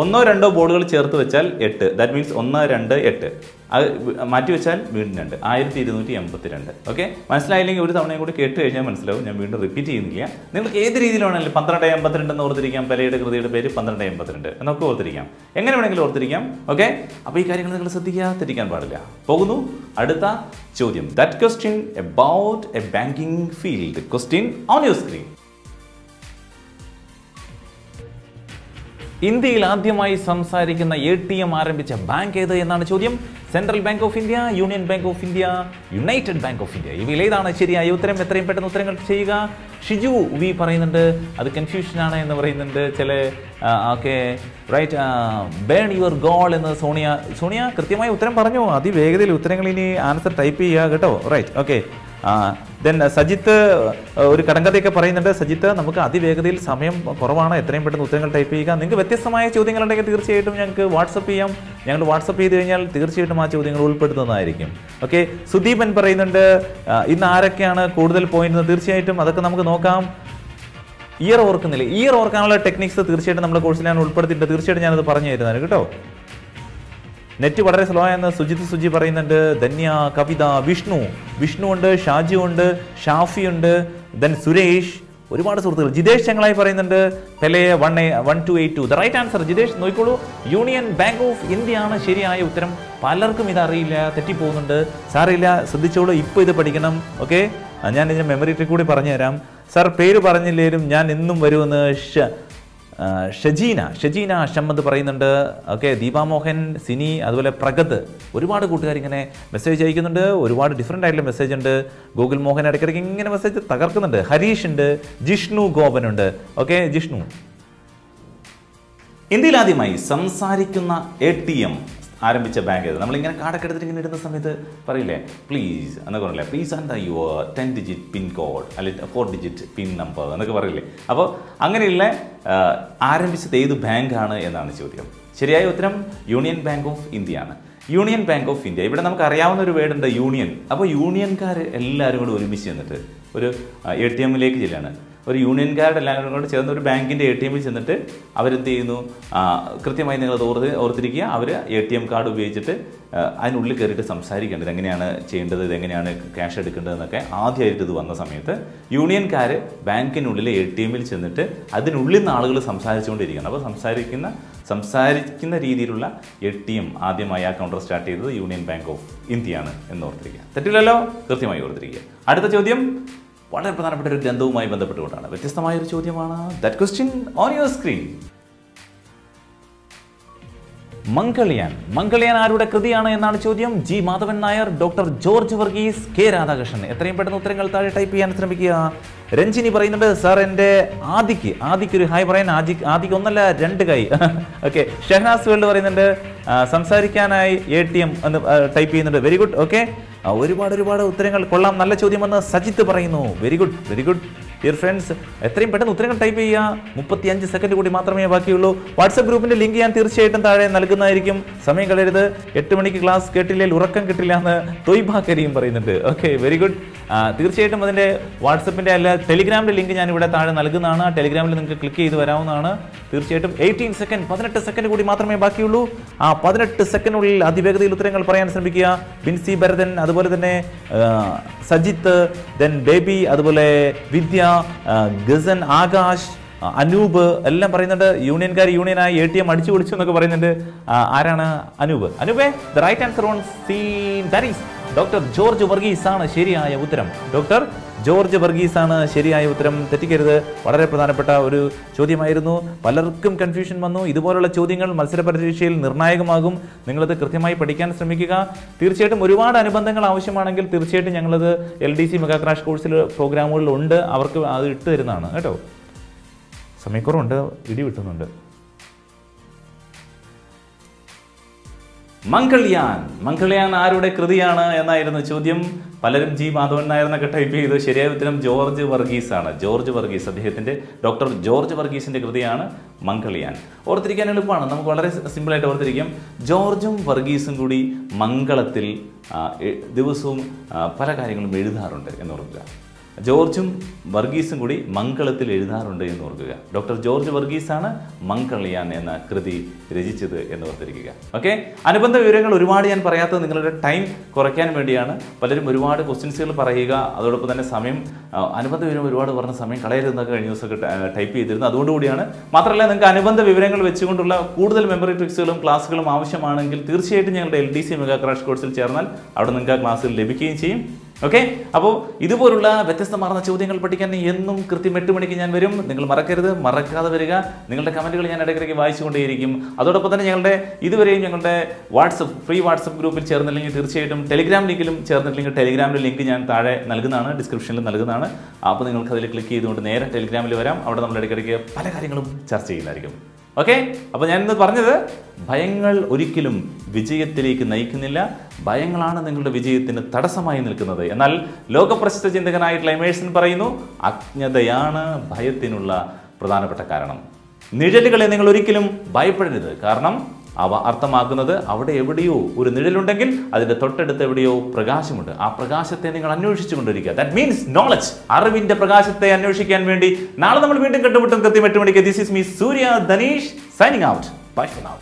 ഒന്നോ രണ്ടോ ബോളുകൾ ചേർത്ത് വെച്ചാൽ എട്ട്. ദാറ്റ് മീൻസ് ഒന്ന് രണ്ട് എട്ട്. അത് വി- മാറ്റി വെച്ചാൽ വീണ്ടും രണ്ട്. ആയിരത്തി ഇരുന്നൂറ്റി എൺപത്തി രണ്ട് ഓക്കെ? മനസ്സിലായില്ലെങ്കിൽ ഒരു തവണയും കൂടി കേട്ട് കഴിഞ്ഞാൽ മനസ്സിലാവും. ഞാൻ വീണ്ടും റിപ്പീറ്റ് ചെയ്യുന്നില്ല. നിങ്ങൾക്ക് ഏത് രീതിയിലാണെങ്കിലും പന്ത്രണ്ട് എൺപത്തിരണ്ട് എന്ന് ഓർത്തിരിക്കാം? പലയുടെ കൃതിയുടെ പേര് പന്ത്രണ്ട് എൺപത്തിരണ്ട് എന്നൊക്കെ ഓർത്തിരിക്കാം. എങ്ങനെ വേണമെങ്കിലും ഓർത്തിരിക്കാം? ഓക്കെ? അപ്പോൾ ഈ കാര്യങ്ങൾ നിങ്ങൾ ശ്രദ്ധിക്കുക തെറ്റിക്കാൻ പാടില്ല. പോകുന്നു. അടുത്ത ചോദ്യം. That question about a banking field question on your screen ഇന്ത്യയിൽ ആദ്യമായി സംസാരിക്കുന്ന എ ടി എം ആരംഭിച്ച ബാങ്ക് ഏത് എന്നാണ് ചോദ്യം? Central Bank of India Union Bank of India United Bank of India. ഇവയിൽ ഏതാണ് ശരിയായ ഉത്തരം. എത്രയും പെട്ടെന്ന് ഉത്തരങ്ങൾ ചെയ്യുക. ഷിജു വി പറയുന്നുണ്ട് അത് കൺഫ്യൂഷനാണ് എന്ന് പറയുന്നുണ്ട്. ചില okay right burn your goal എന്ന് സോണിയ സോണിയ കൃത്യമായ ഉത്തരം പറഞ്ഞു. അതിവേഗതയിൽ ഉത്തരങ്ങൾ ഇനി ആൻസർ ടൈപ്പ് ചെയ്യുക കേട്ടോ. റൈറ്റ് ഓക്കെ ദെൻ സജിത്ത് ആ, ഒരു കടങ്കഥയൊക്കെ പറയുന്നുണ്ട്. സജിത്ത് നമുക്ക് അതിവേഗതയിൽ സമയം കുറവാണ്. എത്രയും പെട്ടെന്ന് ഉത്തരങ്ങൾ ടൈപ്പ് ചെയ്യുക. നിങ്ങൾക്ക് വ്യത്യസ്തമായ ചോദ്യങ്ങളുണ്ടെങ്കിൽ തീർച്ചയായിട്ടും ഞങ്ങൾക്ക് വാട്സപ്പ് ചെയ്യാം. ഞങ്ങൾ വാട്സപ്പ് ചെയ്ത് കഴിഞ്ഞാൽ തീർച്ചയായിട്ടും ആ ചോദ്യങ്ങൾ ഉൾപ്പെടുത്തുന്നതായിരിക്കും. ഓക്കെ സുദീപൻ പറയുന്നുണ്ട് ആ, ഇന്ന് ആരൊക്കെയാണ് കൂടുതൽ പോയിന്റ് തീർച്ചയായിട്ടും അതൊക്കെ നമുക്ക് നോക്കാം. ഇയർ ഓർക്കുന്നില്ല? ഇയർ ഓർക്കാനുള്ള ടെക്നിക്സ് തീർച്ചയായിട്ടും നമ്മുടെ കോഴ്സിൽ ഞാൻ ഉൾപ്പെടുത്തിയിട്ട് തീർച്ചയായിട്ടും ഞാനത് പറഞ്ഞു തരുന്നതാണ് കേട്ടോ. നെറ്റ് വളരെ സ്ലോ ആയെന്ന് സുജിത് സുജി പറയുന്നുണ്ട്. ധന്യ കവിത വിഷ്ണു. വിഷ്ണു ഉണ്ട് ഷാജി ഉണ്ട് ഷാഫി ഉണ്ട് ദെൻ സുരേഷ്. ഒരുപാട് സുഹൃത്തുക്കൾ. ജിതേഷ് ചെങ്ങളായി പറയുന്നുണ്ട് Pele one one two eight two the right answer Jithesh നോക്കിക്കോളൂ. യൂണിയൻ ബാങ്ക് ഓഫ് ഇന്ത്യ ആണ് ശരിയായ ഉത്തരം. പലർക്കും ഇത് അറിയില്ല തെറ്റിപ്പോകുന്നുണ്ട്. സാറിയില്ല ശ്രദ്ധിച്ചോളൂ ഇപ്പോൾ ഇത് പഠിക്കണം. ഓക്കെ ഞാൻ ഇതിന്റെ മെമ്മറി ട്രിക്ക് കൂടി പറഞ്ഞുതരാം. സാർ പേര് പറഞ്ഞില്ലേലും ഞാൻ എന്നും വരുമെന്ന് ഷജീന ഷജീന എന്ന് പറയുന്നുണ്ട് ഓക്കെ ദീപാമോഹൻ സിനി അതുപോലെ പ്രഗത് ഒരുപാട് കൂട്ടുകാർ ഇങ്ങനെ മെസ്സേജ് അയക്കുന്നുണ്ട് ഒരുപാട് ഡിഫറെന്റ് ആയിട്ടുള്ള മെസ്സേജ് ഉണ്ട്. ഗൂഗിൾ മോഹൻ ഇടയ്ക്കിടയ്ക്ക് ഇങ്ങനെ മെസ്സേജ് തകർക്കുന്നുണ്ട്. ഹരീഷ് ഉണ്ട് ജിഷ്ണു ഗോപനുണ്ട് ഓക്കെ ജിഷ്ണു. ഇന്ത്യയിലാദ്യമായി സംസാരിക്കുന്ന എ ടി എം ആരംഭിച്ച ബാങ്ക് ഏത്? നമ്മളിങ്ങനെ കാർഡൊക്കെ എടുത്തിട്ട് ഇങ്ങനെ ഇടുന്ന സമയത്ത് പറയില്ലേ പ്ലീസ് എന്നൊക്കെ പറയില്ലേ. Please and your ten digit pin code അല്ലെങ്കിൽ ഫോർ ഡിജിറ്റ് പിൻ നമ്പർ എന്നൊക്കെ പറയില്ലേ. അപ്പോൾ അങ്ങനെയുള്ള ആരംഭിച്ചത് ഏത് ബാങ്കാണ് എന്നാണ് ചോദ്യം. ശരിയായ ഉത്തരം യൂണിയൻ ബാങ്ക് ഓഫ് ഇന്ത്യ ആണ്. യൂണിയൻ ബാങ്ക് ഓഫ് ഇന്ത്യ ഇവിടെ നമുക്ക് അറിയാവുന്ന ഒരു വേർഡ് ഉണ്ട് യൂണിയൻ അപ്പോൾ യൂണിയൻകാർ എല്ലാവരും കൂടി ഒരുമിച്ച് ചെന്നിട്ട് ഒരു എ ടി എമ്മിലേക്ക് ചെല്ലാണ്. ഒരു യൂണിയൻകാരുടെ എല്ലാവരും കൂടെ ചേർന്ന് ഒരു ബാങ്കിന്റെ എ ടി എമ്മിൽ ചെന്നിട്ട് അവരെന്ത് ചെയ്യുന്നു? കൃത്യമായി നിങ്ങൾ ഓർത്ത് ഓർത്തിരിക്കുക. അവർ എ ടി എം കാർഡ് ഉപയോഗിച്ചിട്ട് അതിനുള്ളിൽ കയറിയിട്ട് സംസാരിക്കേണ്ടത് എങ്ങനെയാണ് ചെയ്യേണ്ടത് ഇതെങ്ങനെയാണ് ക്യാഷ് എടുക്കേണ്ടതെന്നൊക്കെ ആദ്യമായിട്ട് ഇത് വന്ന സമയത്ത് യൂണിയൻകാർ ബാങ്കിനുള്ളിൽ എ ടി എമ്മിൽ ചെന്നിട്ട് അതിനുള്ളിൽ നിന്ന് ആളുകൾ സംസാരിച്ചുകൊണ്ടിരിക്കുകയാണ്. അപ്പോൾ സംസാരിക്കുന്ന സംസാരിക്കുന്ന രീതിയിലുള്ള എ ടി എം ആദ്യമായി ആ കൗണ്ടർ സ്റ്റാർട്ട് ചെയ്തത് യൂണിയൻ ബാങ്ക് ഓഫ് ഇന്ത്യയാണ് എന്ന് ഓർത്തിരിക്കുക. തെറ്റില്ലല്ലോ? കൃത്യമായി ഓർത്തിരിക്കുക. അടുത്ത ചോദ്യം. വളരെ പ്രധാനപ്പെട്ട ഒരു ഗ്രന്ഥവുമായി ബന്ധപ്പെട്ടുകൊണ്ടാണ്. വ്യത്യസ്തമായ ഒരു ചോദ്യമാണ്. That question on your screen Mangalyaan Mangalyaan ആരുടെ കൃതിയാണ് എന്നാണ് ചോദ്യം. G. Madhavan Nair doctor George Varghese K. Radhakrishnan. എത്രയും പെട്ടെന്ന് ഉത്തരങ്ങൾ താഴെ ടൈപ്പ് ചെയ്യാൻ ശ്രമിക്കുക. രഞ്ജിനി പറയുന്നുണ്ട് സാർ എന്റെ ആദിക്ക് ആദിക്ക് ഒരു ഹായ് പറയാൻ ആദിക്ക് ആദിക്ക് ഒന്നല്ല രണ്ട് കൈ. ഓക്കെ ഷെഹ്നാസ് വേൾഡ് പറയുന്നുണ്ട് സംസാരിക്കാനായി എ ടി എം എന്ന് ടൈപ്പ് ചെയ്യുന്നുണ്ട്. വെരി ഗുഡ് ഓക്കെ ഒരുപാട് ഒരുപാട് ഉത്തരങ്ങൾ. കൊള്ളാം. നല്ല ചോദ്യമെന്ന് സജിത്ത് പറയുന്നു. Very good very good dear friends എത്രയും പെട്ടെന്ന് ഉത്തരങ്ങൾ ടൈപ്പ് ചെയ്യുക. മുപ്പത്തി അഞ്ച് സെക്കൻഡ് കൂടി മാത്രമേ ബാക്കിയുള്ളൂ. വാട്സപ്പ് ഗ്രൂപ്പിന്റെ ലിങ്ക് ഞാൻ തീർച്ചയായിട്ടും താഴെ നൽകുന്നതായിരിക്കും. സമയം കളയരുത്. എട്ട് മണിക്ക് ക്ലാസ് കേട്ടില്ലെങ്കിൽ ഉറക്കം കിട്ടില്ല എന്ന് തൊയ്ബാക്കരിയും കരീം പറയുന്നുണ്ട് ഓക്കെ വെരി ഗുഡ് തീർച്ചയായിട്ടും അതിന്റെ വാട്സപ്പിന്റെ അല്ല ടെലിഗ്രാമിന്റെ ലിങ്ക് ഞാൻ ഇവിടെ താഴെ നൽകുന്നതാണ്. ആ ടെലിഗ്രാമിൽ നിങ്ങൾക്ക് ക്ലിക്ക് ചെയ്ത് വരാവുന്നതാണ്. തീർച്ചയായിട്ടും എയ്റ്റീൻ സെക്കൻഡ് പതിനെട്ട് സെക്കൻഡ് കൂടി മാത്രമേ ബാക്കിയുള്ളൂ. ആ പതിനെട്ട് സെക്കൻഡിനുള്ളിൽ അതിവേഗതയിൽ ഉത്തരങ്ങൾ പറയാൻ ശ്രമിക്കുക. ബിൻസി ഭരതൻ അതുപോലെ തന്നെ സജിത്ത് ദെൻ ബേബി അതുപോലെ വിദ്യ ഗസൻ ആകാശ് അനൂപ് എല്ലാം പറയുന്നുണ്ട്. യൂണിയൻകാർ യൂണിയനായി എ ടി എം അടിച്ചു പൊളിച്ചു എന്നൊക്കെ പറയുന്നുണ്ട്. ആരാണ് Anoop? അനൂപേ the right answer on screen that doctor George Varghese ആണ് ശരിയായ ഉത്തരം. ഡോക്ടർ ജോർജ് വർഗീസ് ആണ് ശരിയായ ഉത്തരം തെറ്റിക്കരുത്. വളരെ പ്രധാനപ്പെട്ട ഒരു ചോദ്യമായിരുന്നു. പലർക്കും കൺഫ്യൂഷൻ വന്നു. ഇതുപോലുള്ള ചോദ്യങ്ങൾ മത്സര പരീക്ഷയിൽ നിർണായകമാകും. നിങ്ങളത് കൃത്യമായി പഠിക്കാൻ ശ്രമിക്കുക. തീർച്ചയായിട്ടും ഒരുപാട് അനുബന്ധങ്ങൾ ആവശ്യമാണെങ്കിൽ തീർച്ചയായിട്ടും ഞങ്ങളത് L D C mega crash കോഴ്സിൽ പ്രോഗ്രാമുകളിൽ ഉണ്ട്. അവർക്ക് അത് ഇട്ട് തരുന്നതാണ്. കേട്ടോ? സമയക്കുറവുണ്ട്. ഇടി വിട്ടുന്നുണ്ട്. മംഗൾയാൻ. മംഗൾയാൻ ആരുടെ കൃതിയാണ് എന്നായിരുന്നു ചോദ്യം. പലരും ജി മാധവൻ നായർ എന്നൊക്കെ ടൈപ്പ് ചെയ്ത് ശരിയായ ഉത്തരം ജോർജ് വർഗീസ് ആണ് ജോർജ് വർഗീസ് അദ്ദേഹത്തിന്റെ ഡോക്ടർ ജോർജ് വർഗീസിന്റെ കൃതിയാണ് മംഗളിയാൻ ഓർത്തിരിക്കാൻ എളുപ്പമാണ്. നമുക്ക് വളരെ സിമ്പിളായിട്ട് ഓർത്തിരിക്കാം. ജോർജും വർഗീസും കൂടി മംഗളത്തിൽ ദിവസവും പല കാര്യങ്ങളും എഴുതാറുണ്ട് എന്ന് ഓർക്കുക. ജോർജും വർഗീസും കൂടി മംഗളത്തിൽ എഴുതാറുണ്ട് എന്ന് ഓർക്കുക. ഡോക്ടർ ജോർജ് വർഗീസാണ് മംഗളിയാൻ എന്ന കൃതി രചിച്ചത് എന്ന് ഓർത്തിരിക്കുക. ഓക്കെ? അനുബന്ധ വിവരങ്ങൾ ഒരുപാട് ഞാൻ പറയാത്തത് നിങ്ങളുടെ ടൈം കുറയ്ക്കാൻ വേണ്ടിയാണ്. പലരും ഒരുപാട് ക്വസ്റ്റ്യൻസുകൾ പറയുക അതോടൊപ്പം തന്നെ സമയം അനുബന്ധ വിവരം ഒരുപാട് പറഞ്ഞ സമയം കളയരുതെന്നൊക്കെ കഴിഞ്ഞ ദിവസമൊക്കെ ടൈപ്പ് ചെയ്തിരുന്നു. അതുകൊണ്ടുകൂടിയാണ്. മാത്രമല്ല നിങ്ങൾക്ക് അനുബന്ധ വിവരങ്ങൾ വെച്ചുകൊണ്ടുള്ള കൂടുതൽ മെമ്മറി ട്രിക്സുകളും ക്ലാസ്സുകളും ആവശ്യമാണെങ്കിൽ തീർച്ചയായിട്ടും ഞങ്ങളുടെ L D C mega crash കോഴ്സിൽ ചേർന്നാൽ അവിടെ നിങ്ങൾക്ക് ആ ക്ലാസ്സിൽ ലഭിക്കുകയും ചെയ്യും. ഓക്കെ അപ്പോൾ ഇതുപോലുള്ള വ്യത്യസ്തമാർന്ന ചോദ്യങ്ങൾ പഠിക്കാൻ എന്നും കൃത്യം എട്ട് മണിക്ക് ഞാൻ വരും. നിങ്ങൾ മറക്കരുത്. മറക്കാതെ വരിക. നിങ്ങളുടെ കമന്റുകൾ ഞാൻ ഇടയ്ക്കിടയ്ക്ക് വായിച്ചുകൊണ്ടേയിരിക്കും. അതോടൊപ്പം തന്നെ ഞങ്ങളുടെ ഇതുവരെയും ഞങ്ങളുടെ വാട്സപ്പ് ഫ്രീ വാട്സപ്പ് ഗ്രൂപ്പിൽ ചേർന്നില്ലെങ്കിൽ തീർച്ചയായിട്ടും ടെലിഗ്രാം ലിങ്കിലും ചേർന്നിട്ടില്ലെങ്കിൽ ടെലിഗ്രാമിന്റെ ലിങ്ക് ഞാൻ താഴെ നൽകുന്നതാണ്. ഡിസ്ക്രിപ്ഷനിൽ നൽകുന്നതാണ്. അപ്പോൾ നിങ്ങൾക്ക് അതിൽ ക്ലിക്ക് ചെയ്തുകൊണ്ട് നേരെ ടെലിഗ്രാമിൽ വരാം. അവിടെ നമ്മൾ ഇടയ്ക്കിടയ്ക്ക് പല കാര്യങ്ങളും ചർച്ച ചെയ്യുന്നതായിരിക്കും. ഓക്കെ? അപ്പോൾ ഞാൻ ഇന്ന് പറഞ്ഞത് ഭയങ്ങൾ ഒരിക്കലും വിജയത്തിലേക്ക് നയിക്കുന്നില്ല. ഭയങ്ങളാണ് നിങ്ങളുടെ വിജയത്തിന് തടസ്സമായി നിൽക്കുന്നത്. എന്നാൽ ലോകപ്രസിദ്ധ ചിന്തകനായിട്ടുള്ള എമേഴ്സൺ പറയുന്നു അജ്ഞതയാണ് ഭയത്തിനുള്ള പ്രധാനപ്പെട്ട കാരണം. നിഴലുകളെ നിങ്ങൾ ഒരിക്കലും ഭയപ്പെടരുത്. കാരണം അവ അർത്ഥമാക്കുന്നത് അവിടെ എവിടെയോ ഒരു നിഴലുണ്ടെങ്കിൽ അതിന്റെ തൊട്ടടുത്ത് എവിടെയോ പ്രകാശമുണ്ട്. ആ പ്രകാശത്തെ നിങ്ങൾ അന്വേഷിച്ചു കൊണ്ടിരിക്കുക ദാറ്റ് മീൻസ് നോളജ് അറിവിന്റെ പ്രകാശത്തെ അന്വേഷിക്കാൻ വേണ്ടി നാളെ നമ്മൾ വീണ്ടും കണ്ടുമുട്ടും കൃത്യം എട്ട് മണിക്ക്. This is me Surya Dhaneesh signing out bye for now